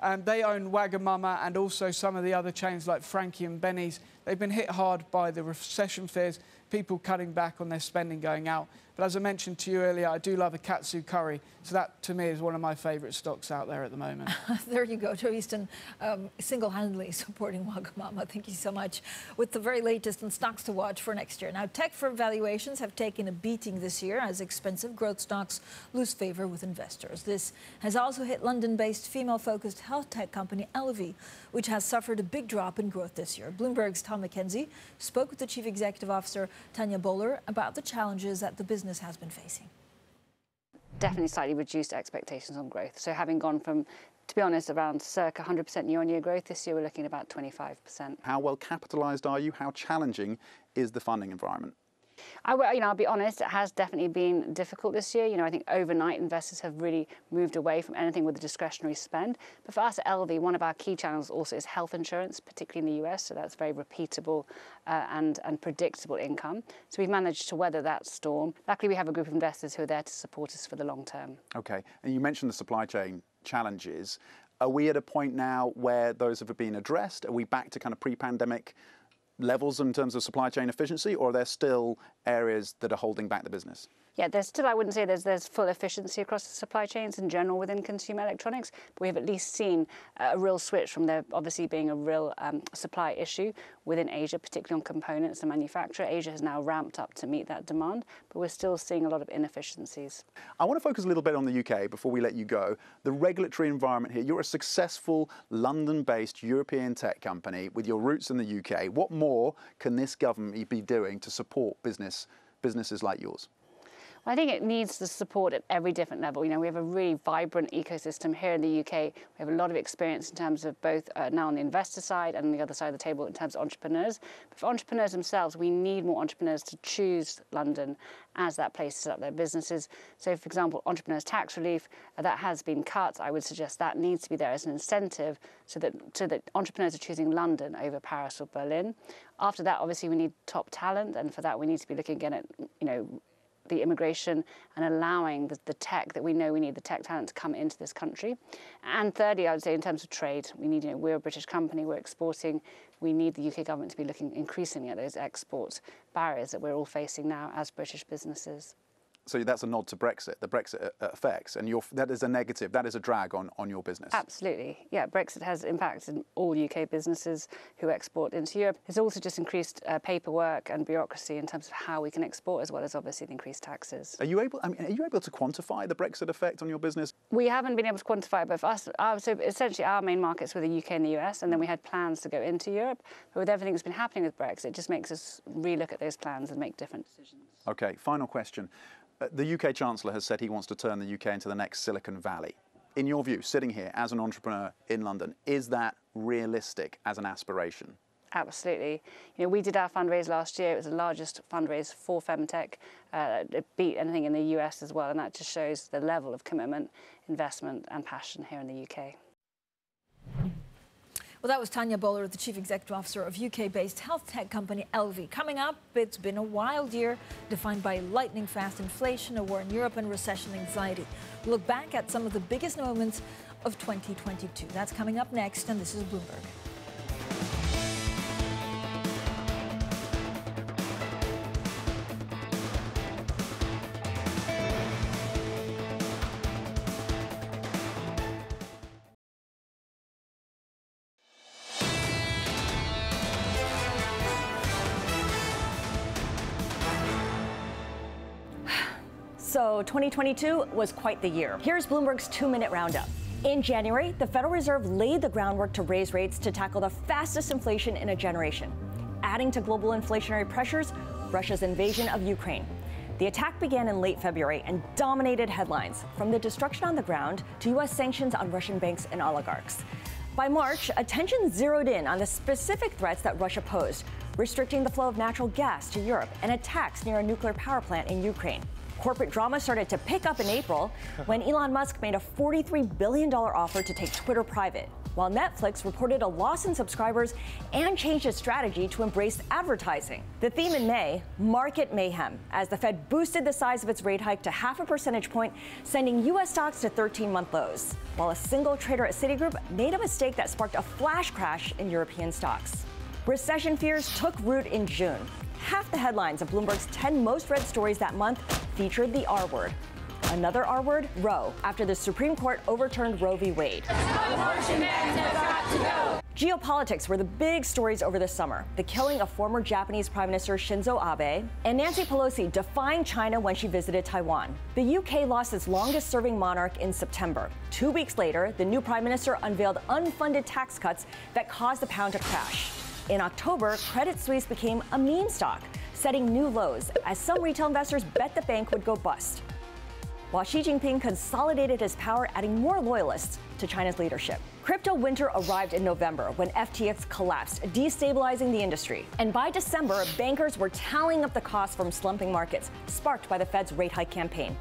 Um, they own Wagamama and also some of the other chains like Frankie and Benny's. They've been hit hard by the recession fears, people cutting back on their spending going out. But as I mentioned to you earlier, I do love a katsu curry. So that, to me, is one of my favourite stocks out there at the moment. there you go. Joe Easton um, single-handedly supporting Wagamama. Thank you so much. With the very latest on stocks to watch for next year. Now, tech firm valuations have taken a beating this year as expensive growth stocks lose favour with investors. This has also hit London-based female-focused health tech company Elvie, which has suffered a big drop in growth this year. Bloomberg's Tom McKenzie spoke with the chief executive officer, Tanya Boler, about the challenges that the business business has been facing? Definitely slightly reduced expectations on growth. So having gone from to be honest, around circa 100% year-on-year growth. This year, we're looking at about 25%. How well capitalised are you? How challenging is the funding environment? I, you know, I'll be honest, it has definitely been difficult this year. You know, I think overnight investors have really moved away from anything with a discretionary spend. But for us at Elvie, one of our key channels also is health insurance, particularly in the US. So that's very repeatable uh, and, and predictable income. So we've managed to weather that storm. Luckily, we have a group of investors who are there to support us for the long term. Okay. And you mentioned the supply chain challenges. Are we at a point now where those have been addressed? Are we back to kind of pre-pandemic levels in terms of supply chain efficiency, or are there still areas that are holding back the business? Yeah, there's still, I wouldn't say there's, there's full efficiency across the supply chains in general within consumer electronics, but we have at least seen a real switch from there obviously being a real um, supply issue within Asia, particularly on components and manufacture. Asia has now ramped up to meet that demand, but we're still seeing a lot of inefficiencies. I want to focus a little bit on the UK before we let you go. The regulatory environment here, you're a successful London-based European tech company with your roots in the UK. What more can this government be doing to support business, businesses like yours? I think it needs the support at every different level. You know, we have a really vibrant ecosystem here in the UK. We have a lot of experience in terms of both uh, now on the investor side and on the other side of the table in terms of entrepreneurs. But for entrepreneurs themselves, we need more entrepreneurs to choose London as that place to set up their businesses. So, for example, entrepreneurs tax relief uh, that has been cut. I would suggest that needs to be there as an incentive so that so that entrepreneurs are choosing London over Paris or Berlin. After that, obviously, we need top talent, and for that, we need to be looking again at you know the immigration and allowing the, the, tech that we know we need the tech talent to come into this country. And thirdly, I would say in terms of trade, we need, you know, we're a British company, we're exporting. We need the UK government to be looking increasingly at those export barriers that we're all facing now as British businesses so that's a nod to Brexit, the Brexit uh, effects, and that is a negative, that is a drag on, on your business. Absolutely, yeah. Brexit has impacted all UK businesses who export into Europe. It's also just increased uh, paperwork and bureaucracy in terms of how we can export, as well as obviously the increased taxes. Are you able? I mean, are you able to quantify the Brexit effect on your business? We haven't been able to quantify it, but for us, our, so essentially our main markets were the UK and the US, and then we had plans to go into Europe. But with everything that's been happening with Brexit, it just makes us relook at those plans and make different decisions. Okay, final question. Uh, the UK Chancellor has said he wants to turn the UK into the next Silicon Valley. In your view, sitting here as an entrepreneur in London, is that realistic as an aspiration? Absolutely. You know, we did our fundraise last year. It was the largest fundraise for Femtech. Uh, it beat anything in the US as well, and that just shows the level of commitment, investment, and passion here in the UK. Well, that was Tanya Boler, the Chief Executive Officer of UK-based health tech company Elvie. Coming up, it's been a wild year defined by lightning fast inflation, a war in Europe, and recession anxiety. We'll look back at some of the biggest moments of 2022. That's coming up next, and this is Bloomberg. So 2022 was quite the year. Here's Bloomberg's two minute roundup. In January, the Federal Reserve laid the groundwork to raise rates to tackle the fastest inflation in a generation. Adding to global inflationary pressures, Russia's invasion of Ukraine. The attack began in late February and dominated headlines, from the destruction on the ground to U.S. sanctions on Russian banks and oligarchs. By March, attention zeroed in on the specific threats that Russia posed, restricting the flow of natural gas to Europe and attacks near a nuclear power plant in Ukraine. Corporate drama started to pick up in April when Elon Musk made a $43 billion offer to take Twitter private. while Netflix reported a loss in subscribers and changed its strategy to embrace advertising. The theme in May, market mayhem, as the Fed boosted the size of its rate hike to half a percentage point, sending U.S. stocks to 13 month lows, while a single trader at Citigroup made a mistake that sparked a flash crash in European stocks. Recession fears took root in June. Half the headlines of Bloomberg's 10 most read stories that month featured the R word. Another R word, Roe, after the Supreme Court overturned Roe v. Wade. Geopolitics were the big stories over the summer. The killing of former Japanese Prime Minister Shinzo Abe, and Nancy Pelosi defying China when she visited Taiwan. The UK lost its longest serving monarch in September. Two weeks later, the new Prime Minister unveiled unfunded tax cuts that caused the pound to crash. In October, Credit Suisse became a meme stock, setting new lows as some retail investors bet the bank would go bust while Xi Jinping consolidated his power, adding more loyalists to China's leadership. Crypto winter arrived in November when FTX collapsed, destabilizing the industry. And by December, bankers were tallying up the costs from slumping markets, sparked by the Fed's rate hike campaign.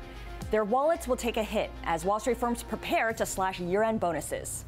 Their wallets will take a hit as Wall Street firms prepare to slash year end bonuses.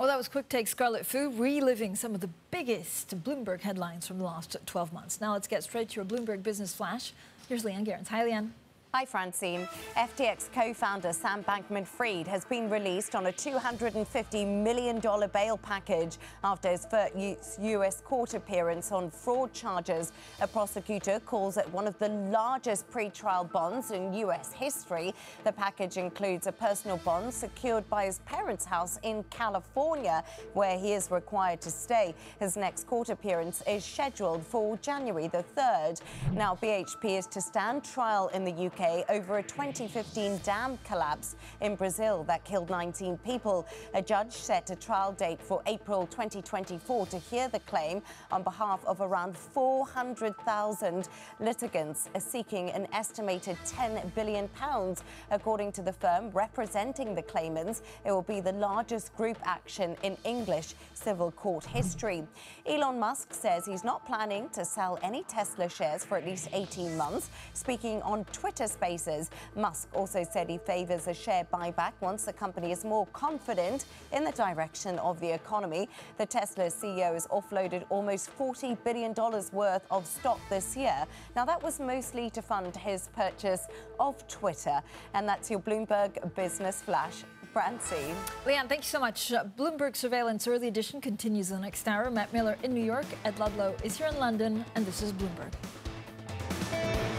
Well, that was Quick Take Scarlet Fu reliving some of the biggest Bloomberg headlines from the last 12 months. Now let's get straight to your Bloomberg Business Flash. Here's Leigh-Ann Gerrans. Hi, Leanne. Hi, Francine. FTX co founder Sam Bankman Fried has been released on a $250 million bail package after his first U.S. court appearance on fraud charges. A prosecutor calls it one of the largest pretrial bonds in U.S. history. The package includes a personal bond secured by his parents' house in California, where he is required to stay. His next court appearance is scheduled for January the 3rd. Now, BHP is to stand trial in the Over a 2015 dam collapse in Brazil that killed 19 people. A judge set a trial date for April 2024 to hear the claim on behalf of around 400,000 litigants seeking an estimated 10 billion pounds. According to the firm representing the claimants, it will be the largest group action in English civil court history. Elon Musk says he's not planning to sell any Tesla shares for at least 18 months. Speaking on Twitter Spaces, Musk also said he favors a share buyback once the company is more confident in the direction of the economy. The Tesla CEO has offloaded almost $40 billion worth of stock this year. Now, that was mostly to fund his purchase of Twitter. And that's your Bloomberg Business Flash. Francine. Leigh-Ann, thank you so much. Uh, Bloomberg Surveillance Early Edition continues in the next hour. Matt Miller in New York, Ed Ludlow is here in London, and this is Bloomberg.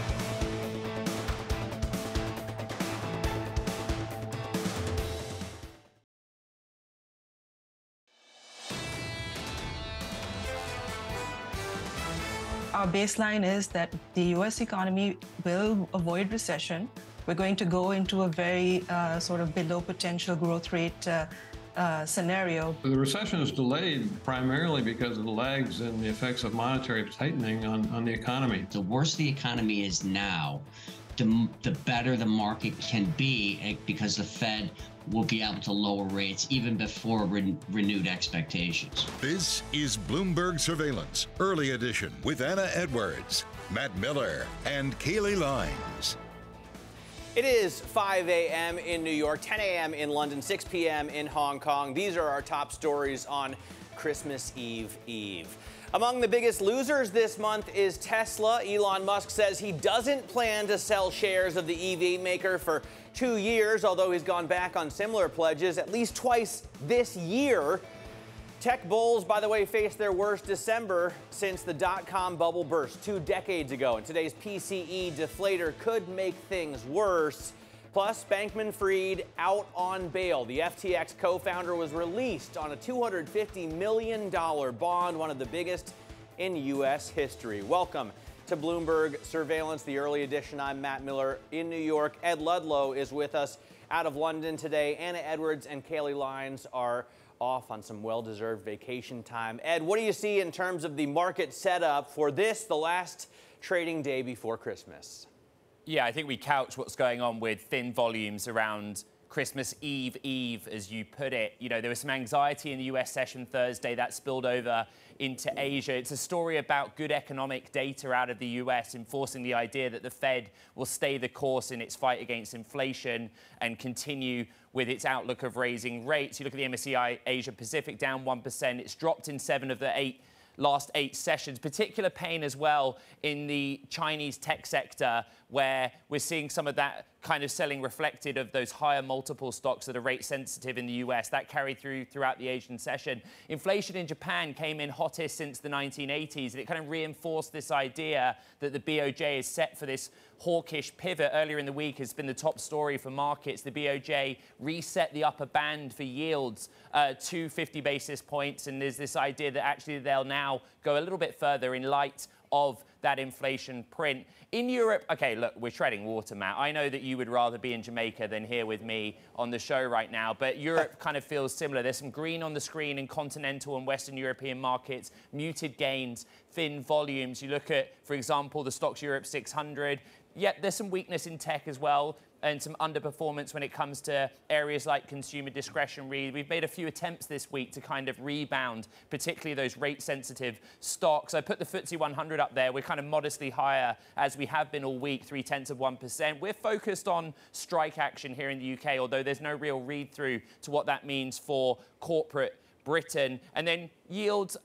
Our baseline is that the US economy will avoid recession. We're going to go into a very uh, sort of below potential growth rate uh, uh, scenario. The recession is delayed primarily because of the lags and the effects of monetary tightening on, on the economy. The worse the economy is now, the, the better the market can be eh, because the Fed will be able to lower rates even before re- renewed expectations. This is Bloomberg Surveillance, early edition with Anna Edwards, Matt Miller, and Kailey Leinz. It is 5 a.m. in New York, 10 a.m. in London, 6 p.m. in Hong Kong. These are our top stories on Christmas Eve Eve. Among the biggest losers this month is Tesla. Elon Musk says he doesn't plan to sell shares of the EV maker for two years, although he's gone back on similar pledges at least twice this year. Tech bulls, by the way, faced their worst December since the dot com bubble burst two decades ago. And today's PCE deflator could make things worse. Plus, Bankman Fried out on bail. The FTX co founder was released on a $250 million bond, one of the biggest in U.S. history. Welcome to Bloomberg Surveillance, the early edition. I'm Matt Miller in New York. Ed Ludlow is with us out of London today. Anna Edwards and Kailey Leinz are off on some well deserved vacation time. Ed, what do you see in terms of the market setup for this, the last trading day before Christmas? Yeah, I think we couch what's going on with thin volumes around Christmas Eve Eve, as you put it. You know, there was some anxiety in the US session Thursday that spilled over into Asia. It's a story about good economic data out of the US enforcing the idea that the Fed will stay the course in its fight against inflation and continue with its outlook of raising rates. You look at the MSCI Asia Pacific down 1%. It's dropped in seven of the eight last eight sessions. Particular pain as well in the Chinese tech sector, where we're seeing some of that kind of selling reflected of those higher multiple stocks that are rate sensitive in the US. That carried through throughout the Asian session. Inflation in Japan came in hottest since the 1980s, and it kind of reinforced this idea that the BOJ is set for this hawkish pivot earlier in the week has been the top story for markets. The BOJ reset the upper band for yields uh, to 50 basis points, and there's this idea that actually they'll now go a little bit further in light of that inflation print. In Europe, okay, look, we're treading water, Matt. I know that you would rather be in Jamaica than here with me on the show right now, but Europe kind of feels similar. There's some green on the screen in continental and Western European markets, muted gains, thin volumes. You look at, for example, the Stoxx Europe 600. Yet there's some weakness in tech as well and some underperformance when it comes to areas like consumer discretionary. We've made a few attempts this week to kind of rebound, particularly those rate sensitive stocks. I put the FTSE 100 up there. We're kind of modestly higher as we have been all week, three tenths of 1%. We're focused on strike action here in the UK, although there's no real read through to what that means for corporate Britain. And then yields,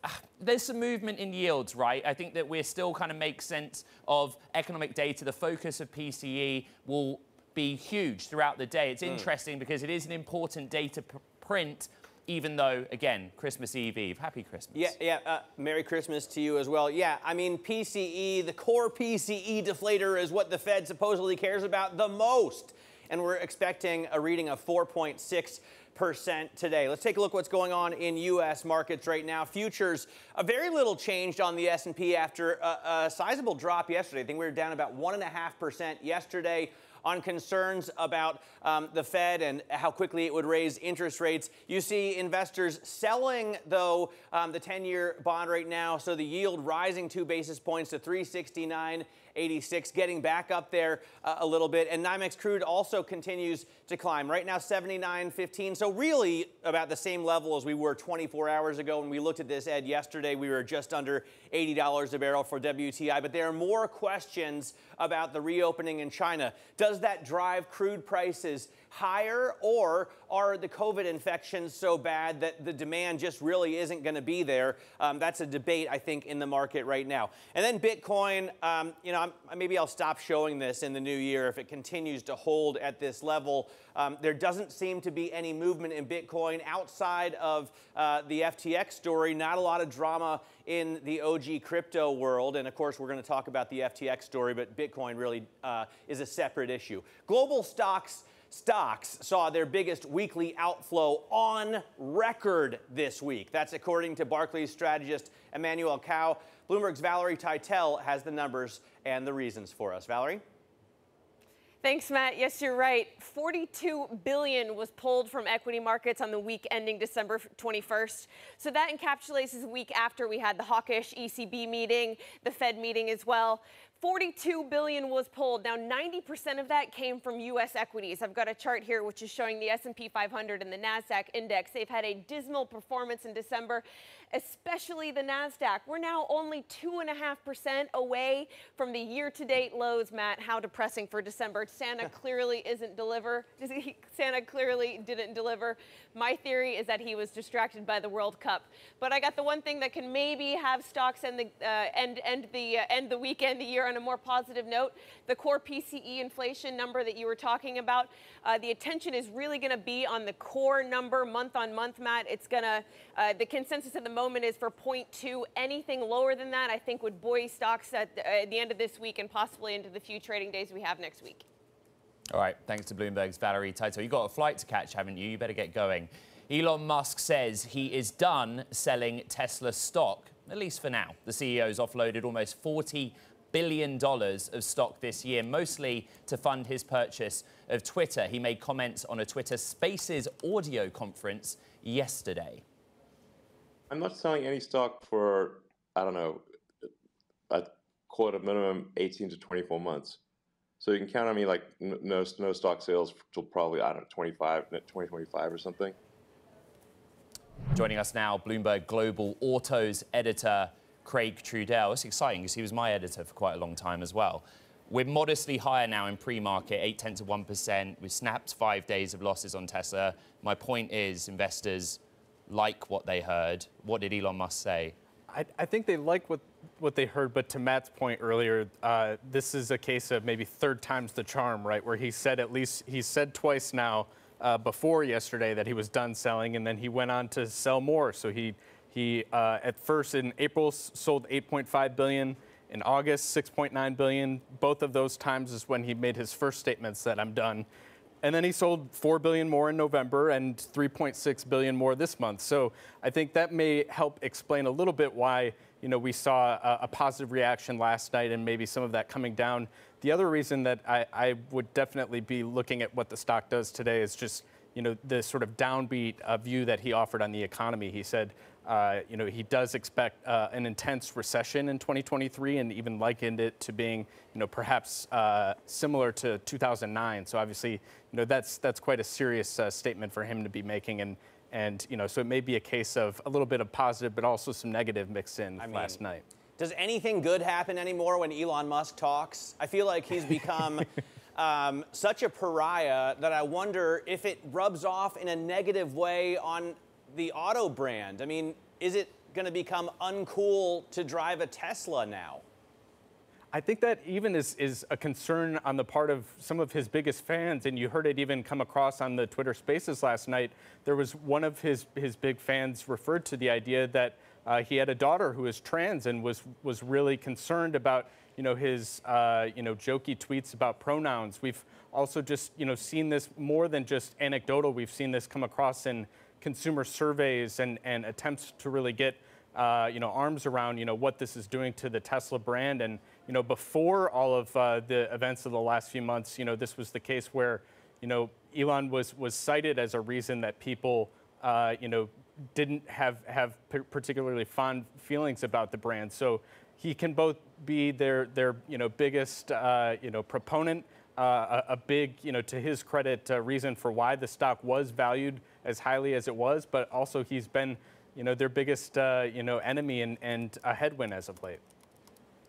there's some movement in yields, right? I think that we're still kind of make sense of economic data. The focus of PCE will be huge throughout the day. It's mm. interesting because it is an important data print even though, again, Christmas Eve Eve. Happy Christmas. Yeah, yeah. Uh, Merry Christmas to you as well. Yeah, I mean, PCE, the core PCE deflator is what the Fed supposedly cares about the most. And we're expecting a reading of 4.6 percent today. Let's take a look what's going on in U.S. markets right now. Futures, a very little changed on the S&P after a, a sizable drop yesterday. I think we were down about one and a half percent yesterday on concerns about um, the Fed and how quickly it would raise interest rates. You see investors selling, though, um, the 10 year bond right now, so the yield rising two basis points to 369. 86, getting back up there uh, a little bit. And NYMEX crude also continues to climb. Right now, 79.15. So really about the same level as we were 24 hours ago. When we looked at this, Ed, yesterday, we were just under $80 a barrel for WTI. But there are more questions about the reopening in China. Does that drive crude prices higher, or are the COVID infections so bad that the demand just really isn't going to be there? Um, that's a debate, I think, in the market right now. And then Bitcoin, um, you know, I'm, maybe I'll stop showing this in the new year if it continues to hold at this level. Um, there doesn't seem to be any movement in Bitcoin outside of uh, the FTX story. Not a lot of drama in the OG crypto world. And of course, we're going to talk about the FTX story, but Bitcoin really uh, is a separate issue. Global stocks Stocks saw their biggest weekly outflow on record this week. That's according to Barclays strategist Emmanuel Cau. Bloomberg's Valerie Tytel has the numbers and the reasons for us. Valerie? Thanks, Matt. Yes, you're right. 42 billion was pulled from equity markets on the week ending December 21st. So that encapsulates the week after we had the hawkish ECB meeting, the Fed meeting as well. 42 billion was pulled. Now 90% of that came from US equities. I've got a chart here which is showing the S&P 500 and the Nasdaq index. They've had a dismal performance in December especially the NASDAQ. We're now only 2.5% away from the year to date lows, Matt. How depressing for December. Santa clearly isn't deliver. Santa clearly didn't deliver. My theory is that he was distracted by the World Cup. But I got the one thing that can maybe have stocks end the, uh, end, end, the, uh, end the weekend, the year on a more positive note. The core PCE inflation number that you were talking about. Uh, the attention is really going to be on the core number month on month, Matt. It's going to, uh, the consensus at the moment is for 0.2. Anything lower than that, I think, would buoy stocks at the, uh, the end of this week and possibly into the few trading days we have next week. All right, thanks to Bloomberg's Valerie Tytel. You've got a flight to catch, haven't you? You better get going. Elon Musk says he is done selling Tesla stock, at least for now. The CEO's offloaded almost $40 billion of stock this year, mostly to fund his purchase of Twitter. He made comments on a Twitter Spaces audio conference yesterday. I'm not selling any stock for, I don't know, I call it a minimum 18 to 24 months. So you can count on me like no no stock sales till probably I don't know 25 2025 or something. Joining us now, Bloomberg Global Autos editor Craig Trudell. It's exciting because he was my editor for quite a long time as well. We're modestly higher now in pre-market, 8 tenths of 1%. We've snapped five days of losses on Tesla. My point is investors like what they heard. What did Elon Musk say? I, I think they like what, what they heard, but to Matt's point earlier, uh, this is a case of maybe third time's the charm, right? Where he said at least, he said twice now uh, before yesterday that he was done selling, and then he went on to sell more. So he, he uh, at first in April sold 8.5 billion. In August, 6.9 billion. Both of those times is when he made his first statements that I'm done. And then he sold 4 billion more in November and 3.6 billion more this month. So I think that may help explain a little bit why you know we saw a, a positive reaction last night and maybe some of that coming down. The other reason that I, I would definitely be looking at what the stock does today is just you know the sort of downbeat uh, view that he offered on the economy. He said uh, you know, he does expect uh, an intense recession in 2023 and even likened it to being, you know, perhaps uh, similar to 2009. So obviously, you know, that's that's quite a serious uh, statement for him to be making. And and you know, so it may be a case of a little bit of positive, but also some negative mixed in I last mean, night. Does anything good happen anymore when Elon Musk talks? I feel like he's become. Um, such a pariah that I wonder if it rubs off in a negative way on the auto brand. I mean, is it going to become uncool to drive a Tesla now? I think that even is, is a concern on the part of some of his biggest fans, and you heard it even come across on the Twitter Spaces last night. There was one of his, his big fans referred to the idea that uh, he had a daughter who is trans and was was really concerned about you know his uh, you know jokey tweets about pronouns. We've also just you know seen this more than just anecdotal. We've seen this come across in consumer surveys and, and attempts to really get uh, you know arms around you know what this is doing to the Tesla brand. And you know before all of uh, the events of the last few months, you know this was the case where you know Elon was was cited as a reason that people uh, you know didn't have have particularly fond feelings about the brand. So he can both be their their you know biggest uh, you know proponent. Uh, a, a, big, you know, to his credit, uh, reason for why the stock was valued as highly as it was, but also he's been, you know, their biggest, uh, you know, enemy and, and a headwind as of late.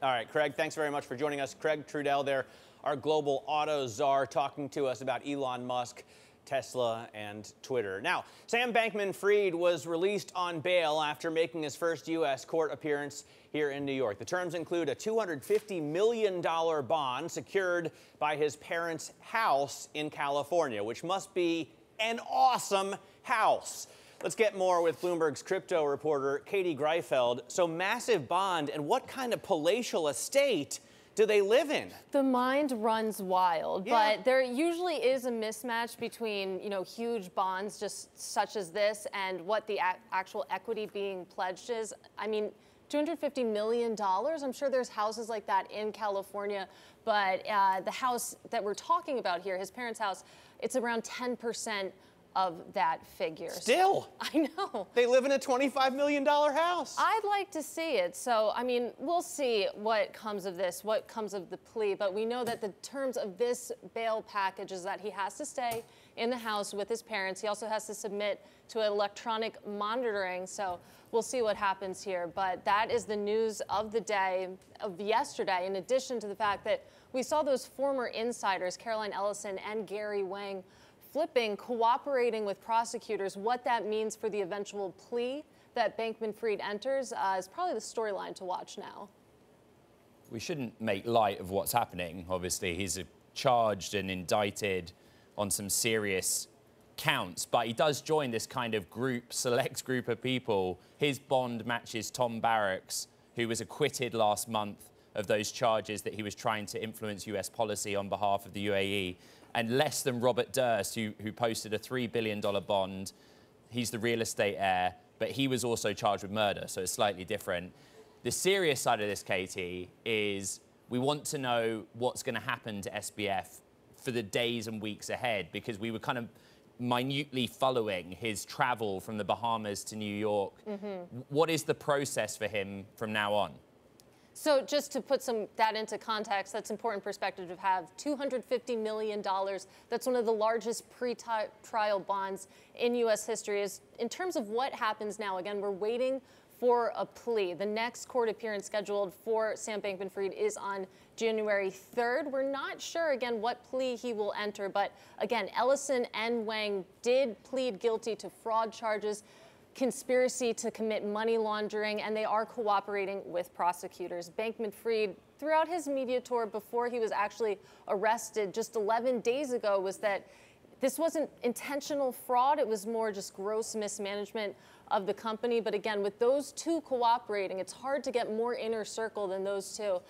All right, Craig, thanks very much for joining us. Craig Trudell there, our global auto czar, talking to us about Elon Musk. Tesla, and Twitter. Now, Sam Bankman Fried was released on bail after making his first U.S. court appearance here in New York. The terms include a $250 million bond secured by his parents' house in California, which must be an awesome house. Let's get more with Bloomberg's crypto reporter, Katie Greifeld. So, massive bond, and what kind of palatial estate do they live in? The mind runs wild, yeah. but there usually is a mismatch between, you know, huge bonds just such as this and what the actual equity being pledged is. I mean, $250 million. I'm sure there's houses like that in California, but uh, the house that we're talking about here, his parents' house, it's around 10% of that figure. Still. I know. They live in a $25 million house. I'd like to see it. So, I mean, we'll see what comes of this, what comes of the plea. But we know that the terms of this bail package is that he has to stay in the house with his parents. He also has to submit to electronic monitoring. So we'll see what happens here. But that is the news of the day, of yesterday, in addition to the fact that we saw those former insiders, Caroline Ellison and Gary Wang, flipping, cooperating with prosecutors. What that means for the eventual plea that Bankman Fried enters uh, is probably the storyline to watch now. We shouldn't make light of what's happening. Obviously, he's charged and indicted on some serious counts, but he does join this kind of group, select group of people. His bond matches Tom Barrack's, who was acquitted last month of those charges that he was trying to influence US policy on behalf of the UAE, and less than Robert Durst, who, who posted a $3 billion bond. He's the real estate heir, but he was also charged with murder, so it's slightly different. The serious side of this, Katie, is we want to know what's going to happen to SBF for the days and weeks ahead because we were kind of minutely following his travel from the Bahamas to New York. Mm -hmm. What is the process for him from now on? So just to put some that into context, that's important perspective to have. $250 million. That's one of the largest pre-trial bonds in U.S. history. Is in terms of what happens now. Again, we're waiting for a plea. The next court appearance scheduled for Sam Bankman-Fried is on January 3rd. We're not sure again what plea he will enter, but again, Ellison and Wang did plead guilty to fraud charges conspiracy to commit money laundering, and they are cooperating with prosecutors. Bankman Fried, throughout his media tour before he was actually arrested just 11 days ago, was that this wasn't intentional fraud, it was more just gross mismanagement of the company. But again, with those two cooperating, it's hard to get more inner circle than those two.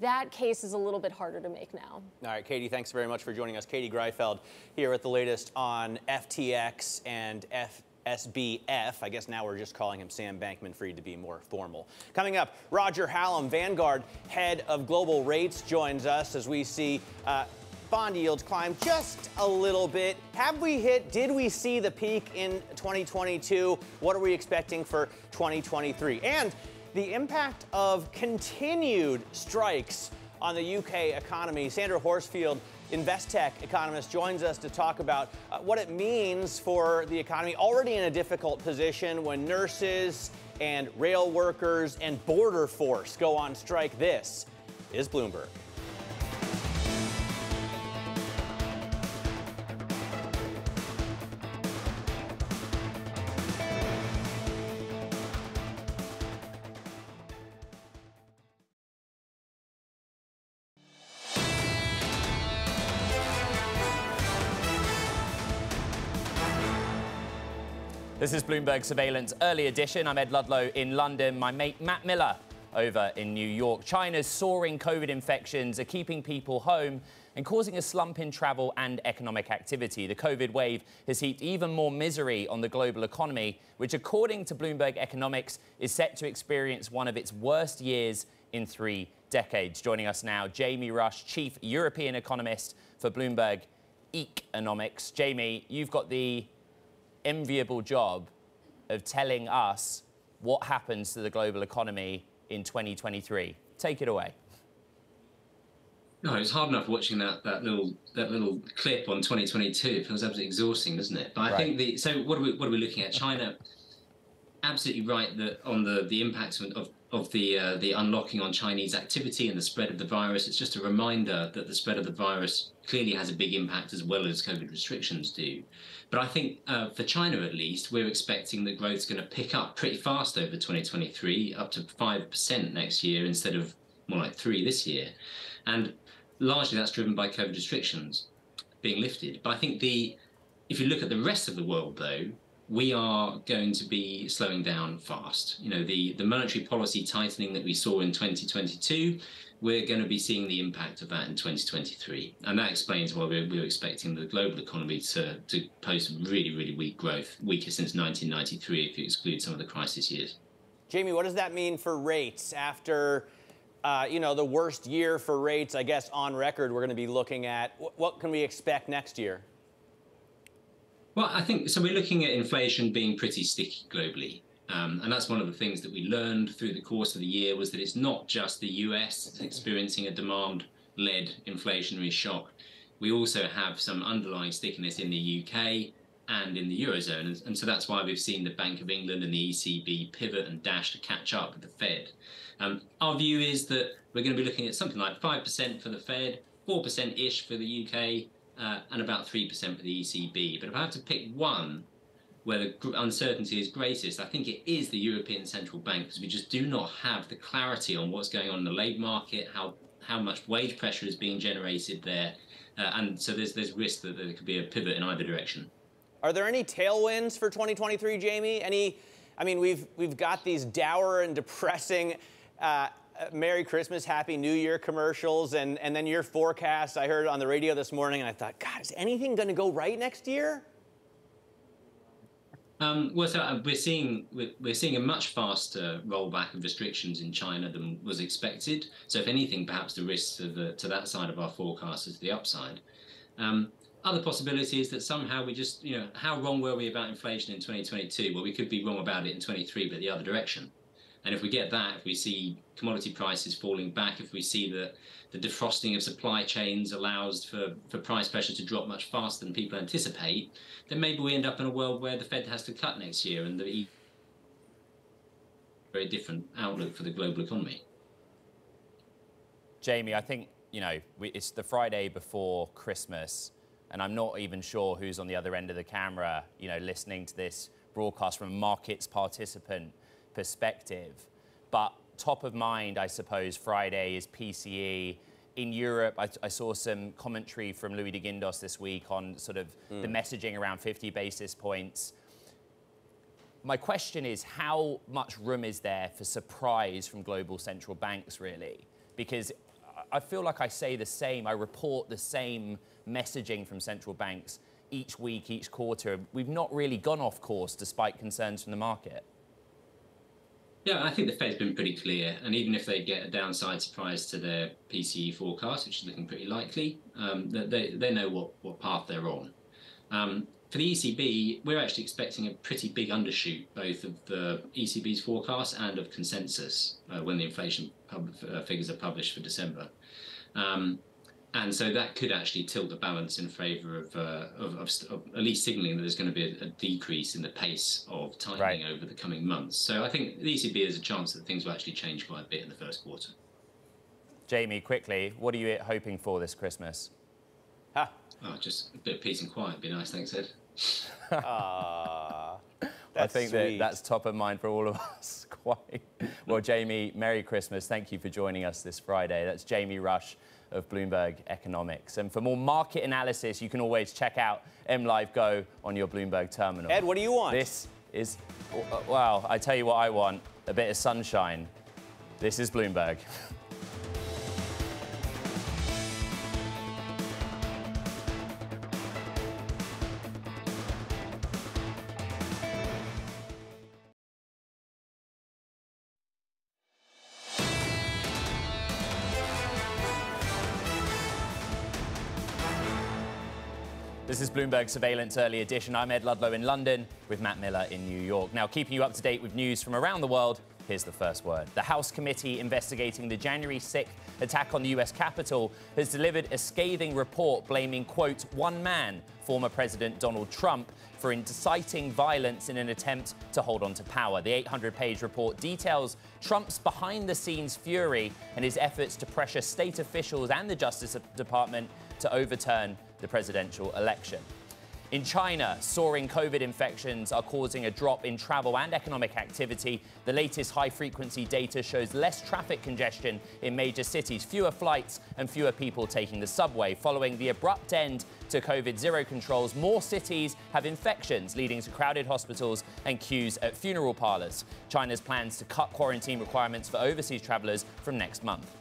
That case is a little bit harder to make now. All right, Katie, thanks very much for joining us. Katie Greifeld here with the latest on FTX and F SBF. I guess now we're just calling him Sam Bankman Fried to be more formal. Coming up, Roger Hallam, Vanguard head of global rates, joins us as we see uh, bond yields climb just a little bit. Have we hit, did we see the peak in 2022? What are we expecting for 2023? And the impact of continued strikes on the UK economy. Sandra Horsfield Investec economist joins us to talk about uh, what it means for the economy already in a difficult position when nurses and rail workers and border force go on strike. This is Bloomberg. This is Bloomberg Surveillance Early Edition. I'm Ed Ludlow in London. My mate Matt Miller over in New York. China's soaring COVID infections are keeping people home and causing a slump in travel and economic activity. The COVID wave has heaped even more misery on the global economy, which, according to Bloomberg Economics, is set to experience one of its worst years in three decades. Joining us now, Jamie Rush, Chief European Economist for Bloomberg Economics. Jamie, you've got the enviable job of telling us what happens to the global economy in 2023. Take it away. No, it's hard enough watching that that little that little clip on 2022. It feels absolutely exhausting, doesn't it? But I right. think the so what are we what are we looking at? China, absolutely right that on the the impact of of the uh, the unlocking on Chinese activity and the spread of the virus. It's just a reminder that the spread of the virus clearly has a big impact as well as COVID restrictions do. But I think uh, for China at least, we're expecting that growth is going to pick up pretty fast over 2023, up to 5% next year instead of more like 3 this year. And largely that's driven by COVID restrictions being lifted. But I think the if you look at the rest of the world though, we are going to be slowing down fast. You know, the, the monetary policy tightening that we saw in 2022 we're going to be seeing the impact of that in 2023. And that explains why we're, we're expecting the global economy to, to post really, really weak growth, weaker since 1993 if you exclude some of the crisis years. Jamie, what does that mean for rates after, uh, you know, the worst year for rates, I guess, on record we're going to be looking at? What can we expect next year? Well, I think so. We're looking at inflation being pretty sticky globally. Um, and that's one of the things that we learned through the course of the year was that it's not just the US experiencing a demand-led inflationary shock. We also have some underlying stickiness in the UK and in the Eurozone. And, so that's why we've seen the Bank of England and the ECB pivot and dash to catch up with the Fed. Um, our view is that we're going to be looking at something like 5% for the Fed, 4%-ish for the UK, uh, and about 3% for the ECB. But if I have to pick one where the uncertainty is greatest, I think it is the European Central Bank because we just do not have the clarity on what's going on in the labour market, how how much wage pressure is being generated there, uh, and so there's there's risk that there could be a pivot in either direction. Are there any tailwinds for 2023, Jamie? Any? I mean, we've we've got these dour and depressing. Uh, Merry Christmas, Happy New Year commercials, and, and then your forecast. I heard on the radio this morning, and I thought, God, is anything going to go right next year? Um, well, so uh, we're seeing we're, we're, seeing a much faster rollback of restrictions in China than was expected. So, if anything, perhaps the risks to the to that side of our forecast is the upside. Um, other possibility is that somehow we just, you know, how wrong were we about inflation in 2022? Well, we could be wrong about it in 23, but the other direction. And if we get that, if we see commodity prices falling back, if we see that the defrosting of supply chains allows for, for price pressure to drop much faster than people anticipate, then maybe we end up in a world where the Fed has to cut next year and the very different outlook for the global economy. Jamie, I think, you know, we, it's the Friday before Christmas, and I'm not even sure who's on the other end of the camera, you know, listening to this broadcast from a markets participant perspective. But top of mind, I suppose, Friday is PCE. In Europe, I, I saw some commentary from Louis de Guindos this week on sort of mm. the messaging around 50 basis points. My question is, how much room is there for surprise from global central banks, really? Because I feel like I say the same, I report the same messaging from central banks each week, each quarter. We've not really gone off course despite concerns from the market. Yeah, I think the Fed's been pretty clear, and even if they get a downside surprise to their PCE forecast, which is looking pretty likely, um, they, they know what, what path they're on. Um, for the ECB, we're actually expecting a pretty big undershoot, both of the ECB's forecast and of consensus uh, when the inflation pub- uh, figures are published for December. Um, and so that could actually tilt the balance in favour of, uh, of, of, of, at least signalling that there's going to be a, a decrease in the pace of tightening right. over the coming months. So I think the ECB has a chance that things will actually change quite a bit in the first quarter. Jamie, quickly, what are you hoping for this Christmas? Oh, just a bit of peace and quiet would be nice, thanks, Ed. Ah. I think sweet. that that's top of mind for all of us. Quite well, Jamie. Merry Christmas. Thank you for joining us this Friday. That's Jamie Rush of Bloomberg Economics. And for more market analysis, you can always check out MLIV GO on your Bloomberg terminal. Ed, what do you want? This is, well, I tell you what I want, a bit of sunshine. This is Bloomberg. Bloomberg Surveillance Early Edition. I'm Ed Ludlow in London with Matt Miller in New York. Now, keeping you up to date with news from around the world, here's the first word. The House committee investigating the January 6th attack on the US Capitol has delivered a scathing report blaming, quote, one man, former President Donald Trump, for inciting violence in an attempt to hold on to power. The 800 page report details Trump's behind the scenes fury and his efforts to pressure state officials and the Justice Department to overturn the presidential election. In China, soaring COVID infections are causing a drop in travel and economic activity. The latest high frequency data shows less traffic congestion in major cities, fewer flights, and fewer people taking the subway. Following the abrupt end to COVID zero controls, more cities have infections, leading to crowded hospitals and queues at funeral parlors. China's plans to cut quarantine requirements for overseas travelers from next month.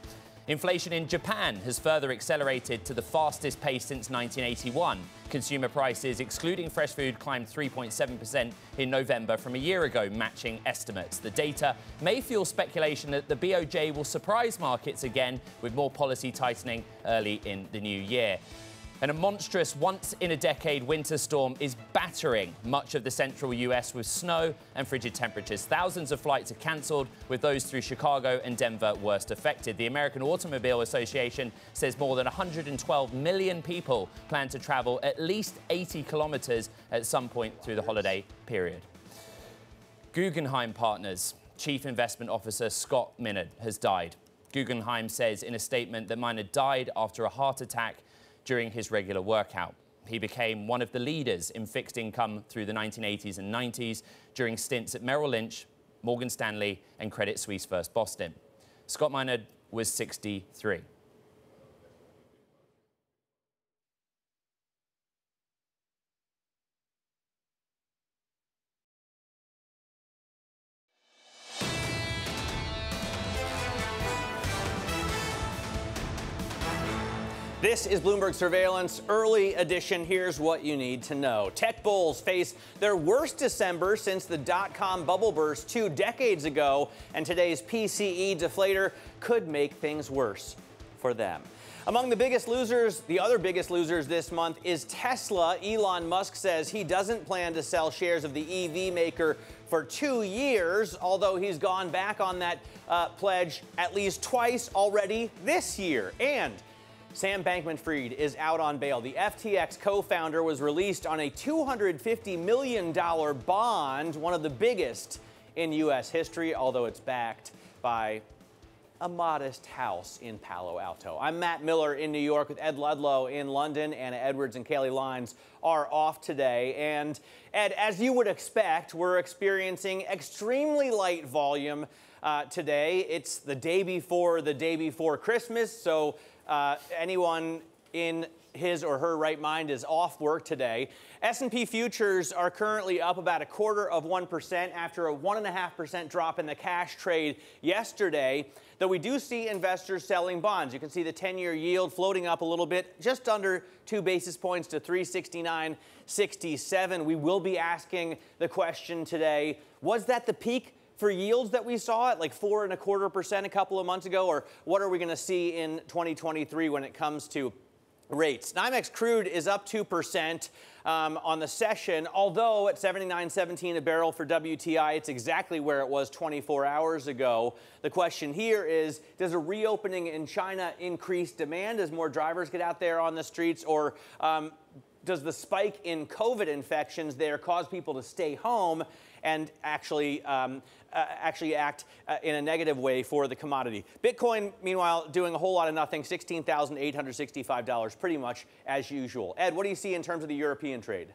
Inflation in Japan has further accelerated to the fastest pace since 1981. Consumer prices, excluding fresh food, climbed 3.7% in November from a year ago, matching estimates. The data may fuel speculation that the BOJ will surprise markets again with more policy tightening early in the new year. And a monstrous once in a decade winter storm is battering much of the central US with snow and frigid temperatures. Thousands of flights are cancelled, with those through Chicago and Denver worst affected. The American Automobile Association says more than 112 million people plan to travel at least 80 kilometres at some point through the holiday period. Guggenheim Partners Chief Investment Officer Scott Minerd has died. Guggenheim says in a statement that Minerd died after a heart attack during his regular workout. He became one of the leaders in fixed income through the 1980s and 90s during stints at Merrill Lynch, Morgan Stanley, and Credit Suisse First Boston. Scott Minerd was 63. This is Bloomberg Surveillance Early Edition. Here's what you need to know. Tech bulls face their worst December since the dot com bubble burst two decades ago, and today's PCE deflator could make things worse for them. Among the biggest losers, the other biggest losers this month is Tesla. Elon Musk says he doesn't plan to sell shares of the EV maker for two years, although he's gone back on that uh, pledge at least twice already this year. And Sam Bankman Fried is out on bail. The FTX co founder was released on a $250 million bond, one of the biggest in U.S. history, although it's backed by a modest house in Palo Alto. I'm Matt Miller in New York with Ed Ludlow in London. Anna Edwards and Kailey Leinz are off today. And Ed, as you would expect, we're experiencing extremely light volume uh, today. It's the day before the day before Christmas, so uh, anyone in his or her right mind is off work today. S&P futures are currently up about a quarter of 1% after a 1.5% drop in the cash trade yesterday, though we do see investors selling bonds. You can see the 10-year yield floating up a little bit, just under two basis points to 369.67. We will be asking the question today, was that the peak for yields that we saw at like four and a quarter percent a couple of months ago, or what are we going to see in 2023 when it comes to rates? NYMEX crude is up 2% um, on the session, although at 79.17 a barrel for WTI, it's exactly where it was 24 hours ago. The question here is Does a reopening in China increase demand as more drivers get out there on the streets, or um, does the spike in COVID infections there cause people to stay home and actually um, uh, actually act uh, in a negative way for the commodity. Bitcoin, meanwhile, doing a whole lot of nothing, $16,865, pretty much as usual. Ed, what do you see in terms of the European trade?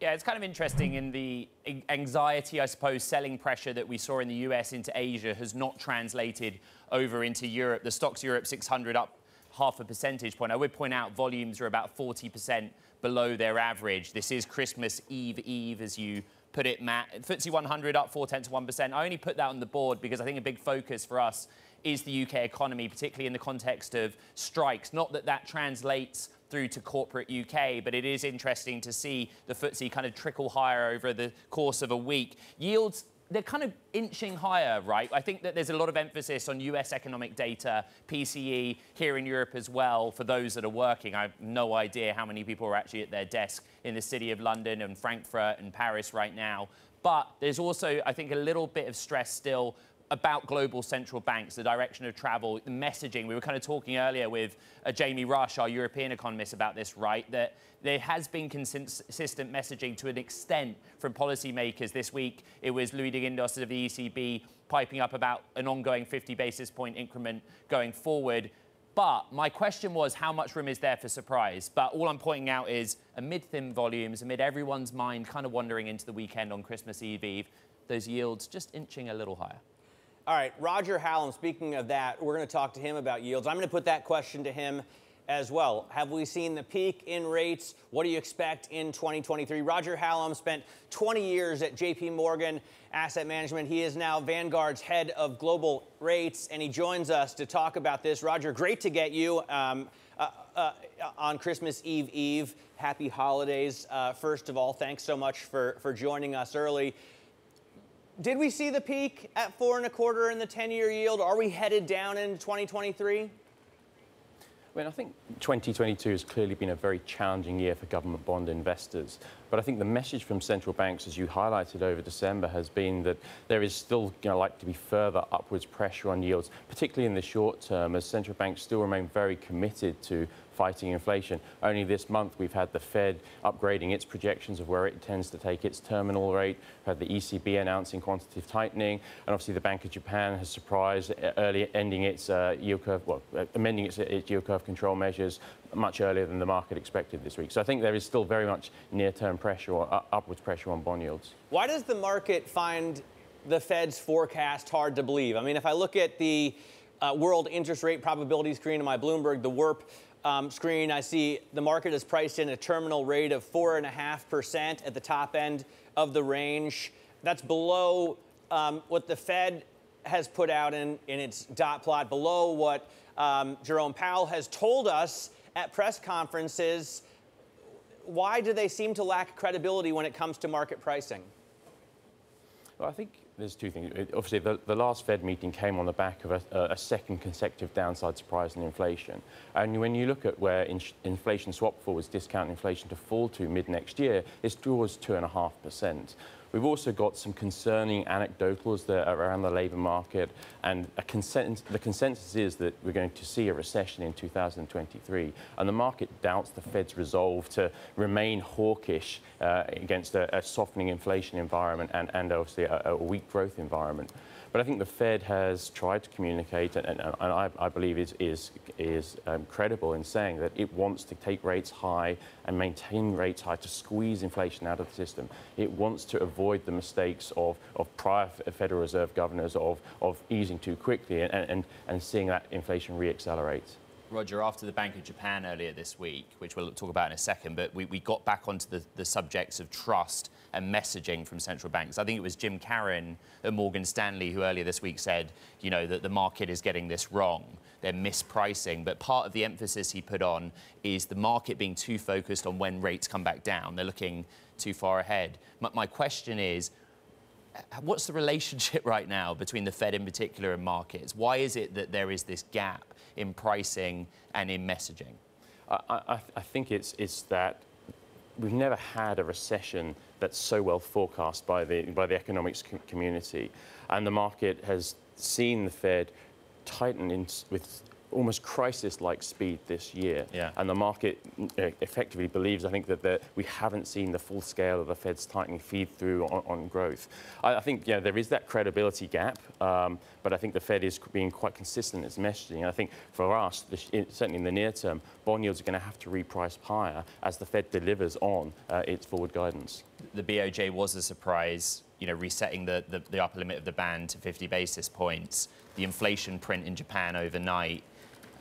Yeah, it's kind of interesting in the anxiety, I suppose, selling pressure that we saw in the US into Asia has not translated over into Europe. The Stoxx Europe 600 up half a percentage point. I would point out volumes are about 40% below their average. This is Christmas Eve Eve, as you put it, Matt. FTSE 100 up four tenths of 1%. I only put that on the board because I think a big focus for us is the UK economy, particularly in the context of strikes. Not that that translates through to corporate UK, but it is interesting to see the FTSE kind of trickle higher over the course of a week. Yields they're kind of inching higher, right? I think that there's a lot of emphasis on US economic data, PCE, here in Europe as well, for those that are working. I have no idea how many people are actually at their desk in the city of London and Frankfurt and Paris right now. But there's also, I think, a little bit of stress still about global central banks, the direction of travel, the messaging. We were kind of talking earlier with uh, Jamie Rush, our European economist, about this, right? That there has been consistent messaging to an extent from policymakers. This week, it was Louis de Guindos of the ECB piping up about an ongoing 50 basis point increment going forward. But my question was, how much room is there for surprise? But all I'm pointing out is, amid thin volumes, amid everyone's mind kind of wandering into the weekend on Christmas Eve Eve, those yields just inching a little higher. All right, Roger Hallam, speaking of that, we're going to talk to him about yields. I'm going to put that question to him as well. Have we seen the peak in rates? What do you expect in 2023? Roger Hallam spent 20 years at JP Morgan Asset Management. He is now Vanguard's head of global rates, and he joins us to talk about this. Roger, great to get you um, uh, uh, on Christmas Eve Eve. Happy holidays, uh, first of all. Thanks so much for, for joining us early. Did we see the peak at four and a quarter in the 10 year yield? Are we headed down in 2023? I mean, I think 2022 has clearly been a very challenging year for government bond investors. But I think the message from central banks, as you highlighted over December, has been that there is still you know, like to be further upwards pressure on yields, particularly in the short term, as central banks still remain very committed to fighting inflation. Only this month, we've had the Fed upgrading its projections of where it intends to take its terminal rate. We've had the ECB announcing quantitative tightening, and obviously the Bank of Japan has surprised uh, early ending its uh, yield curve, well, uh, amending its, its yield curve control measures much earlier than the market expected this week. So I think there is still very much near-term pressure or uh, upwards pressure on bond yields. Why does the market find the Fed's forecast hard to believe? I mean, if I look at the uh, world interest rate probability screen in my Bloomberg, the WIRP um, screen, I see the market is priced in a terminal rate of 4.5% at the top end of the range. That's below um, what the Fed has put out in, in its dot plot, below what um, Jerome Powell has told us at press conferences. Why do they seem to lack credibility when it comes to market pricing? Well, I think there's two things. Obviously, the, the, last Fed meeting came on the back of a, a, second consecutive downside surprise in inflation. And when you look at where in, inflation swap forwards discount inflation to fall to mid next year, it's towards 2.5%. We've also got some concerning anecdotals around the labour market, and consens the consensus is that we're going to see a recession in 2023, and the market doubts the Fed's resolve to remain hawkish uh, against a, a, softening inflation environment and, and obviously a, a weak growth environment. But I think the Fed has tried to communicate, and, and, and I, I, believe is, is, is um, credible in saying that it wants to take rates high and maintain rates high to squeeze inflation out of the system. It wants to avoid the mistakes of, of prior Federal Reserve governors of, of easing too quickly and, and, and seeing that inflation reaccelerate. Roger, after the Bank of Japan earlier this week, which we'll talk about in a second, but we, we got back onto the, the subjects of trust and messaging from central banks. I think it was Jim Caron at Morgan Stanley who earlier this week said, you know, that the market is getting this wrong. They're mispricing. But part of the emphasis he put on is the market being too focused on when rates come back down. They're looking too far ahead. My, my question is, what's the relationship right now between the Fed in particular and markets? Why is it that there is this gap in pricing and in messaging? I, I, I think it's, it's that we've never had a recession that's so well forecast by the, by the economics community. And the market has seen the Fed tighten in, with almost crisis-like speed this year. Yeah. And the market uh, effectively believes, I think, that the, we haven't seen the full scale of the Fed's tightening feed through on, on growth. I, I, think yeah, there is that credibility gap, um, but I think the Fed is being quite consistent in its messaging. I think for us, the, certainly in the near term, bond yields are going to have to reprice higher as the Fed delivers on uh, its forward guidance. The BOJ was a surprise you know, resetting the, the, the, upper limit of the band to 50 basis points. The inflation print in Japan overnight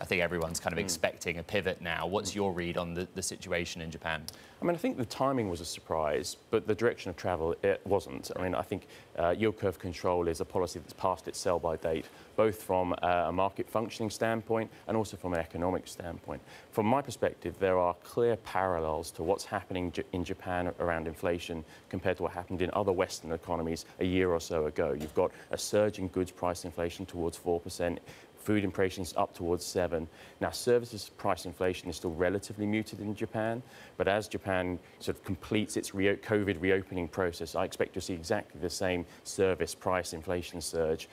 I think everyone's kind of mm. expecting a pivot now. What's your read on the, the situation in Japan? I mean, I think the timing was a surprise, but the direction of travel, it wasn't. I mean, I think uh, yield curve control is a policy that's past its sell-by date, both from uh, a market functioning standpoint and also from an economic standpoint. From my perspective, there are clear parallels to what's happening in Japan around inflation compared to what happened in other Western economies a year or so ago. You've got a surge in goods price inflation towards 4%. Food inflation is up towards seven. Now, services price inflation is still relatively muted in Japan, but as Japan sort of completes its re COVID reopening process, I expect to see exactly the same service price inflation surge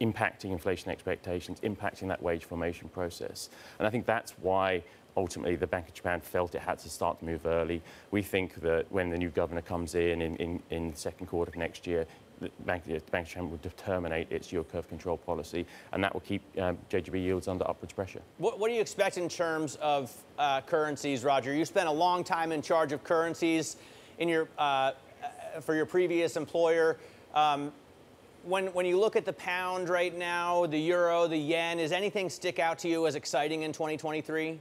impacting inflation expectations, impacting that wage formation process. And I think that's why ultimately the Bank of Japan felt it had to start to move early. We think that when the new governor comes in in, in, in the second quarter of next year, the Bank, the Bank of Japan will determine its yield curve control policy, and that will keep um, JGB yields under upwards pressure. What, what, do you expect in terms of uh, currencies, Roger? You spent a long time in charge of currencies in your, uh, for your previous employer. Um, when, when you look at the pound right now, the euro, the yen, is anything stick out to you as exciting in 2023?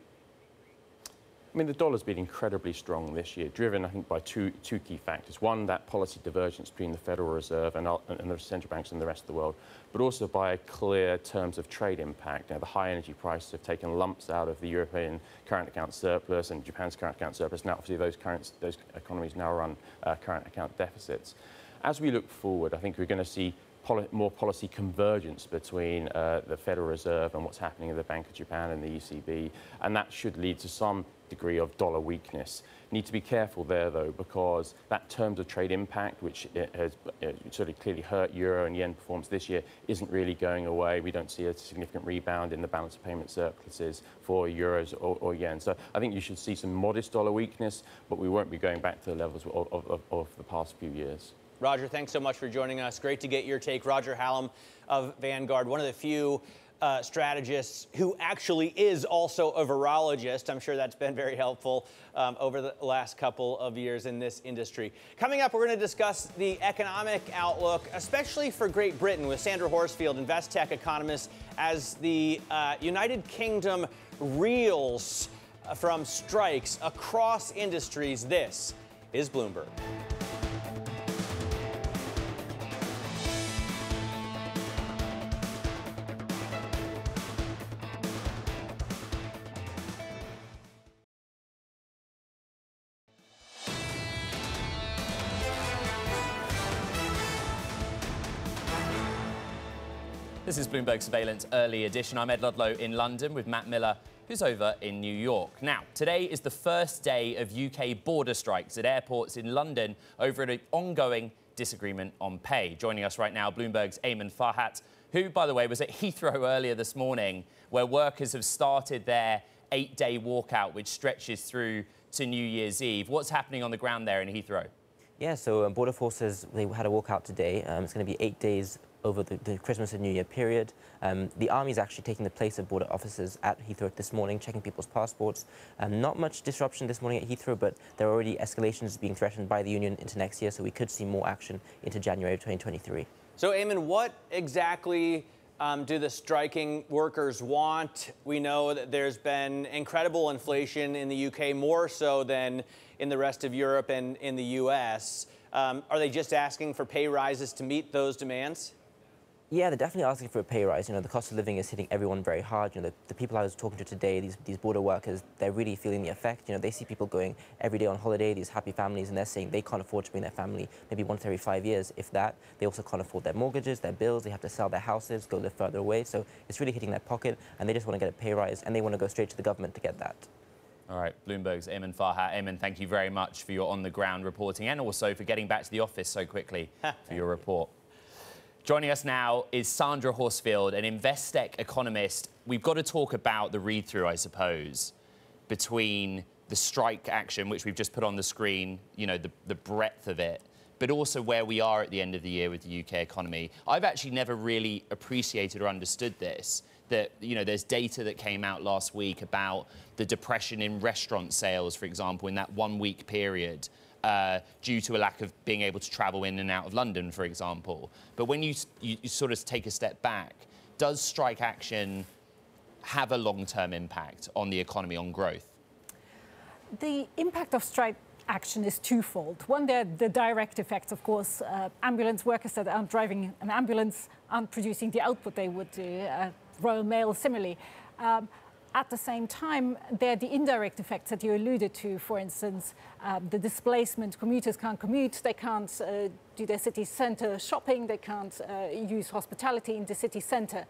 Mean, the dollar's been incredibly strong this year, driven, I think, by two, two key factors. One, that policy divergence between the Federal Reserve and, and the central banks and the rest of the world, but also by a clear terms of trade impact. Now, the high energy prices have taken lumps out of the European current account surplus and Japan's current account surplus. Now, obviously, those, current, those economies now run uh, current account deficits. As we look forward, I think we're going to see poli more policy convergence between uh, the Federal Reserve and what's happening in the Bank of Japan and the ECB, and that should lead to some degree of dollar weakness. Need to be careful there, though, because that terms of trade impact, which has sort of clearly hurt euro and yen performance this year, isn't really going away. We don't see a significant rebound in the balance of payment surpluses for euros or, or yen. So I think you should see some modest dollar weakness, but we won't be going back to the levels of, of, of the past few years. Roger, thanks so much for joining us. Great to get your take. Roger Hallam of Vanguard, one of the few uh, strategist who actually is also a virologist. I'm sure that's been very helpful um, over the last couple of years in this industry. Coming up, we're going to discuss the economic outlook, especially for Great Britain, with Sandra Horsfield, Investec economist, as the uh, United Kingdom reels from strikes across industries. This is Bloomberg. Bloomberg Surveillance Early Edition. I'm Ed Ludlow in London with Matt Miller, who's over in New York. Now, today is the first day of UK border strikes at airports in London over an ongoing disagreement on pay. Joining us right now, Bloomberg's Eamon Farhat, who, by the way, was at Heathrow earlier this morning, where workers have started their eight-day walkout, which stretches through to New Year's Eve. What's happening on the ground there in Heathrow? Yeah, so um, Border Forces, they had a walkout today. Um, it's going to be eight days over the, the, Christmas and New Year period. Um, the Army is actually taking the place of border officers at Heathrow this morning, checking people's passports. Um, not much disruption this morning at Heathrow, but there are already escalations being threatened by the union into next year, so we could see more action into January of 2023. So, Eamon, what exactly um, do the striking workers want? We know that there's been incredible inflation in the UK, more so than in the rest of Europe and in the US. Um, are they just asking for pay rises to meet those demands? Yeah, they're definitely asking for a pay rise. You know, the cost of living is hitting everyone very hard. You know, the, the, people I was talking to today, these, these border workers, they're really feeling the effect. You know, they see people going every day on holiday, these happy families, and they're saying they can't afford to bring their family maybe once every five years, if that. They also can't afford their mortgages, their bills, they have to sell their houses, go live further away. So it's really hitting their pocket, and they just want to get a pay rise, and they want to go straight to the government to get that. All right, Bloomberg's Eamon Farhat. Eamon, thank you very much for your on-the-ground reporting and also for getting back to the office so quickly for your report. Joining us now is Sandra Horsfield, an Investec economist. We've got to talk about the read-through, I suppose, between the strike action, which we've just put on the screen, you know, the, the breadth of it, but also where we are at the end of the year with the UK economy. I've actually never really appreciated or understood this, that, you know, there's data that came out last week about the depression in restaurant sales, for example, in that one-week period uh, due to a lack of being able to travel in and out of London, for example. But when you, you, you sort of take a step back, does strike action have a long-term impact on the economy, on growth? The impact of strike action is twofold. One, the, the direct effects, of course. Uh, ambulance workers that aren't driving an ambulance aren't producing the output they would do. Uh, Royal Mail, similarly. Um, at the same time, there are the indirect effects that you alluded to. For instance, uh, the displacement, commuters can't commute, they can't uh, do their city centre shopping, they can't uh, use hospitality in the city centre.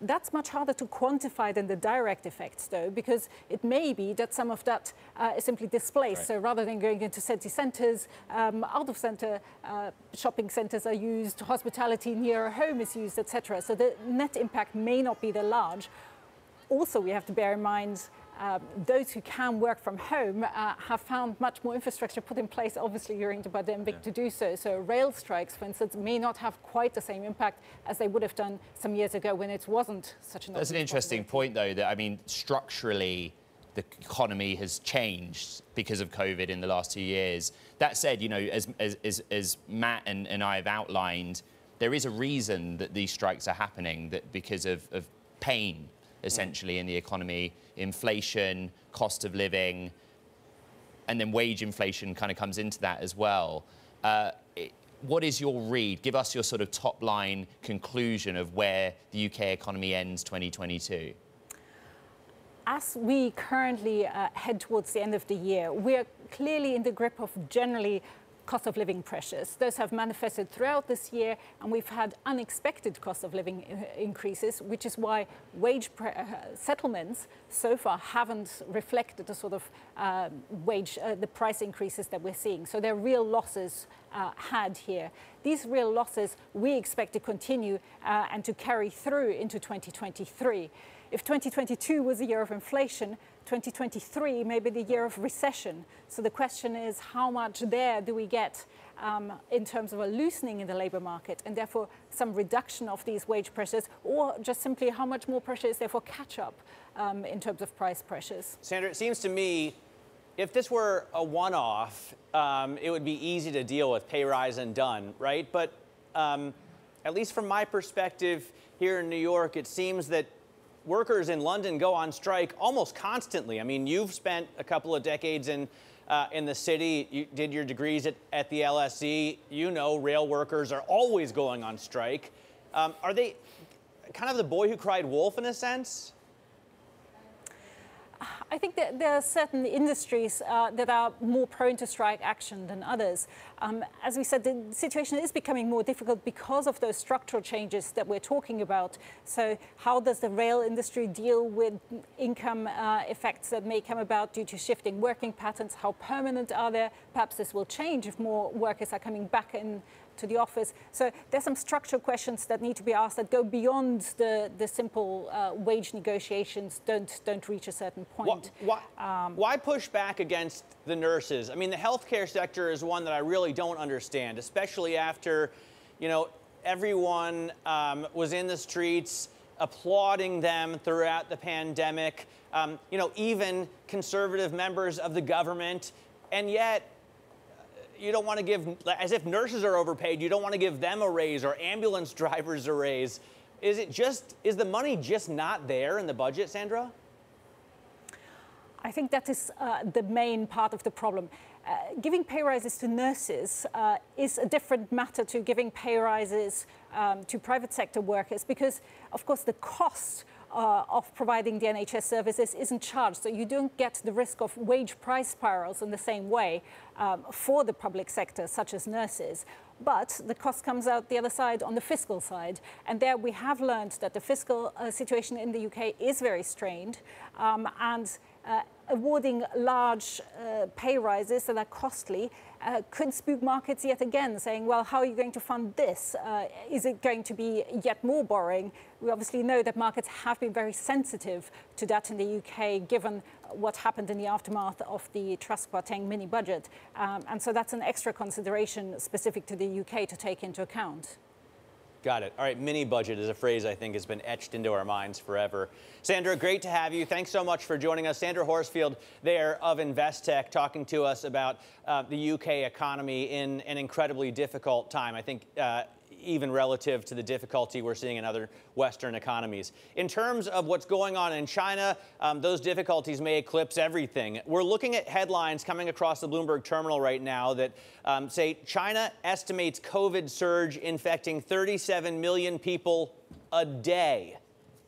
That's much harder to quantify than the direct effects, though, because it may be that some of that uh, is simply displaced. Right. So rather than going into city centres, um, out of centre uh, shopping centres are used, hospitality near a home is used, etc. So the net impact may not be that large also, we have to bear in mind uh, those who can work from home uh, have found much more infrastructure put in place, obviously, during the pandemic yeah. to do so. So, rail strikes, for instance, may not have quite the same impact as they would have done some years ago when it wasn't such an. That's an interesting point, though. That I mean, structurally, the economy has changed because of COVID in the last two years. That said, you know, as as as, Matt and, and I have outlined, there is a reason that these strikes are happening. That because of, of pain essentially in the economy, inflation, cost of living, and then wage inflation kind of comes into that as well. Uh, it, what is your read? Give us your sort of top line conclusion of where the UK economy ends 2022. As we currently uh, head towards the end of the year, we're clearly in the grip of generally cost of living pressures. Those have manifested throughout this year, and we've had unexpected cost of living uh, increases, which is why wage uh, settlements so far haven't reflected the sort of uh, wage, uh, the price increases that we're seeing. So there are real losses uh, had here. These real losses we expect to continue uh, and to carry through into 2023. If 2022 was a year of inflation, 2023 may be the year of recession. So the question is, how much there do we get um, in terms of a loosening in the labour market and therefore some reduction of these wage pressures, or just simply how much more pressure is there for catch up um, in terms of price pressures? Sandra, it seems to me if this were a one off, um, it would be easy to deal with pay rise and done, right? But um, at least from my perspective here in New York, it seems that workers in London go on strike almost constantly. I mean, you've spent a couple of decades in uh, in the city. You did your degrees at, at the LSE. You know, rail workers are always going on strike. Um, are they kind of the boy who cried wolf in a sense? I think that there are certain industries uh, that are more prone to strike action than others. Um, as we said, the situation is becoming more difficult because of those structural changes that we're talking about. So, how does the rail industry deal with income uh, effects that may come about due to shifting working patterns? How permanent are they? Perhaps this will change if more workers are coming back in to the office. So there's some structural questions that need to be asked that go beyond the, the simple uh, wage negotiations don't, don't reach a certain point. Why, why, um, why push back against the nurses? I mean, the healthcare sector is one that I really don't understand, especially after, you know, everyone um, was in the streets applauding them throughout the pandemic, um, you know, even conservative members of the government. And yet, you don't want to give, as if nurses are overpaid, you don't want to give them a raise or ambulance drivers a raise. Is it just, is the money just not there in the budget, Sandra? I think that is uh, the main part of the problem. Uh, giving pay rises to nurses uh, is a different matter to giving pay rises um, to private sector workers because, of course, the cost uh, of providing the NHS services isn't charged. So you don't get the risk of wage price spirals in the same way um, for the public sector, such as nurses. But the cost comes out the other side on the fiscal side. And there we have learned that the fiscal uh, situation in the UK is very strained. Um, and uh, awarding large uh, pay rises that are costly uh, could spook markets yet again, saying, well, how are you going to fund this? Uh, is it going to be yet more borrowing? We obviously know that markets have been very sensitive to that in the UK, given what happened in the aftermath of the Truss Kwarteng mini budget. Um, and so that's an extra consideration specific to the UK to take into account. Got it. All right, mini budget is a phrase I think has been etched into our minds forever. Sandra, great to have you. Thanks so much for joining us. Sandra Horsfield there of Investec talking to us about uh, the UK economy in an incredibly difficult time. I think uh, even relative to the difficulty we're seeing in other Western economies. In terms of what's going on in China, um, those difficulties may eclipse everything. We're looking at headlines coming across the Bloomberg terminal right now that um, say China estimates COVID surge infecting 37 million people a day.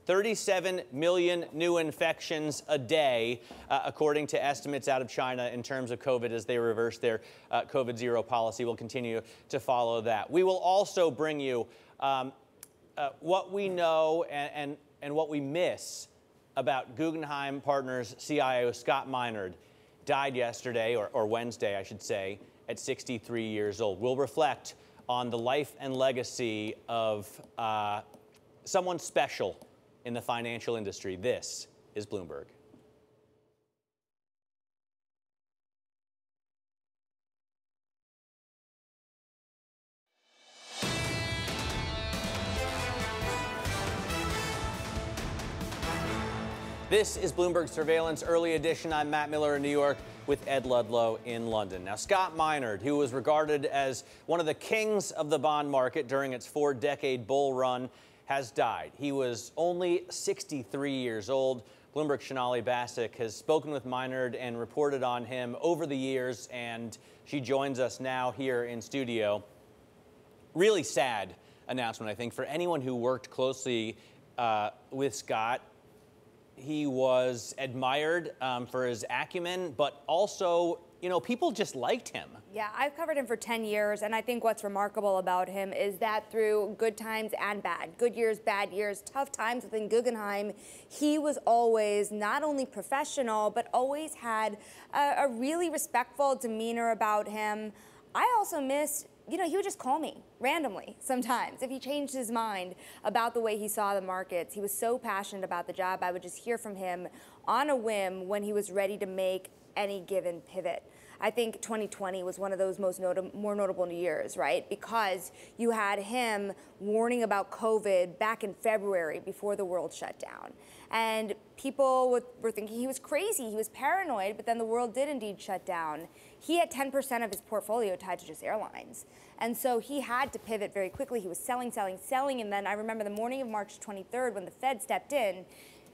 37 million new infections a day, uh, according to estimates out of China in terms of COVID as they reverse their uh, COVID zero policy. We'll continue to follow that. We will also bring you um, uh, what we know and, and, and what we miss about Guggenheim Partners CIO Scott Minerd. Died yesterday, or, or Wednesday, I should say, at 63 years old. We'll reflect on the life and legacy of uh, someone special in the financial industry. This is Bloomberg. This is Bloomberg Surveillance Early Edition. I'm Matt Miller in New York with Ed Ludlow in London. Now, Scott Minerd, who was regarded as one of the kings of the bond market during its four decade bull run, has died. He was only 63 years old. Bloomberg Sonali Basak has spoken with Minerd and reported on him over the years, and she joins us now here in studio. Really sad announcement, I think, for anyone who worked closely uh, with Scott. He was admired um, for his acumen, but also you know, people just liked him. Yeah, I've covered him for 10 years, and I think what's remarkable about him is that through good times and bad, good years, bad years, tough times within Guggenheim, he was always not only professional, but always had a, a really respectful demeanor about him. I also miss you know, he would just call me randomly sometimes if he changed his mind about the way he saw the markets. He was so passionate about the job. I would just hear from him on a whim when he was ready to make any given pivot. I think 2020 was one of those most more notable new years, right? Because you had him warning about COVID back in February before the world shut down. And people were thinking he was crazy, he was paranoid, but then the world did indeed shut down. He had 10% of his portfolio tied to just airlines. And so he had to pivot very quickly. He was selling, selling, selling. And then I remember the morning of March 23rd when the Fed stepped in,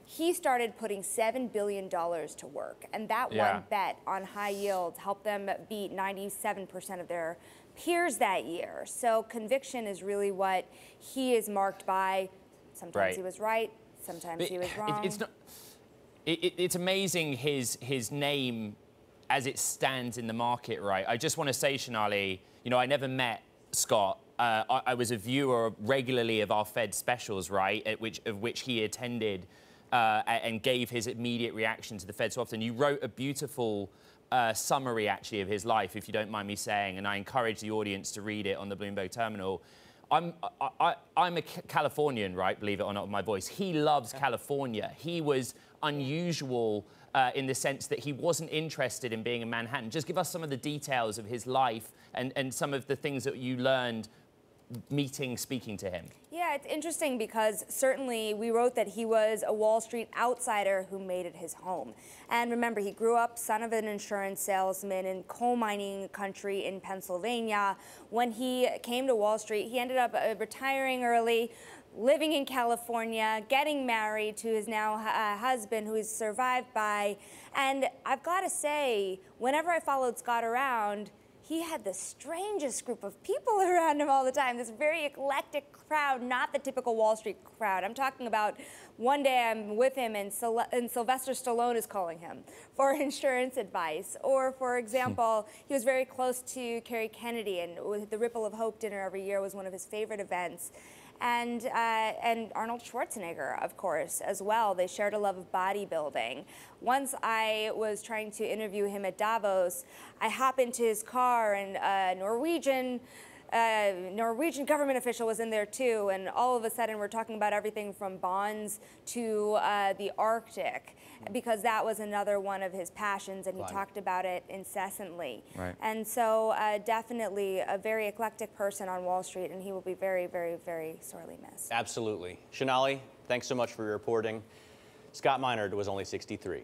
he started putting $7 billion to work. And that yeah. one bet on high yields helped them beat 97% of their peers that year. So conviction is really what he is marked by. Sometimes right. he was right, sometimes but he was wrong. It, it's not, it, it, it's amazing his his name as it stands in the market, right? I just want to say, Sonali, you know, I never met Scott. Uh, I, I, was a viewer regularly of our Fed specials, right, at which of which he attended uh, and gave his immediate reaction to the Fed swap. And you wrote a beautiful uh, summary, actually, of his life, if you don't mind me saying, and I encourage the audience to read it on the Bloomberg terminal. I'm, I, am a Californian, right? Believe it or not, my voice. He loves California. He was unusual uh, in the sense that he wasn't interested in being in Manhattan. Just give us some of the details of his life and, and some of the things that you learned meeting, speaking to him? Yeah, it's interesting because certainly we wrote that he was a Wall Street outsider who made it his home. And remember, he grew up son of an insurance salesman in coal mining country in Pennsylvania. When he came to Wall Street, he ended up uh, retiring early, living in California, getting married to his now uh, husband, who he's survived by. And I've got to say, whenever I followed Scott around, he had the strangest group of people around him all the time, this very eclectic crowd, not the typical Wall Street crowd. I'm talking about one day I'm with him and, and Sylvester Stallone is calling him for insurance advice. Or, for hmm. example, he was very close to Kerry Kennedy, and the Ripple of Hope dinner every year was one of his favorite events and, uh, and Arnold Schwarzenegger, of course, as well. They shared a love of bodybuilding. Once I was trying to interview him at Davos, I hop into his car and a Norwegian uh, Norwegian government official was in there too, and all of a sudden we're talking about everything from bonds to uh, the Arctic because that was another one of his passions, and he talked about it incessantly. Right. And so, uh, definitely a very eclectic person on Wall Street, and he will be very, very, very sorely missed. Absolutely. Sonali, thanks so much for your reporting. Scott Minerd was only 63.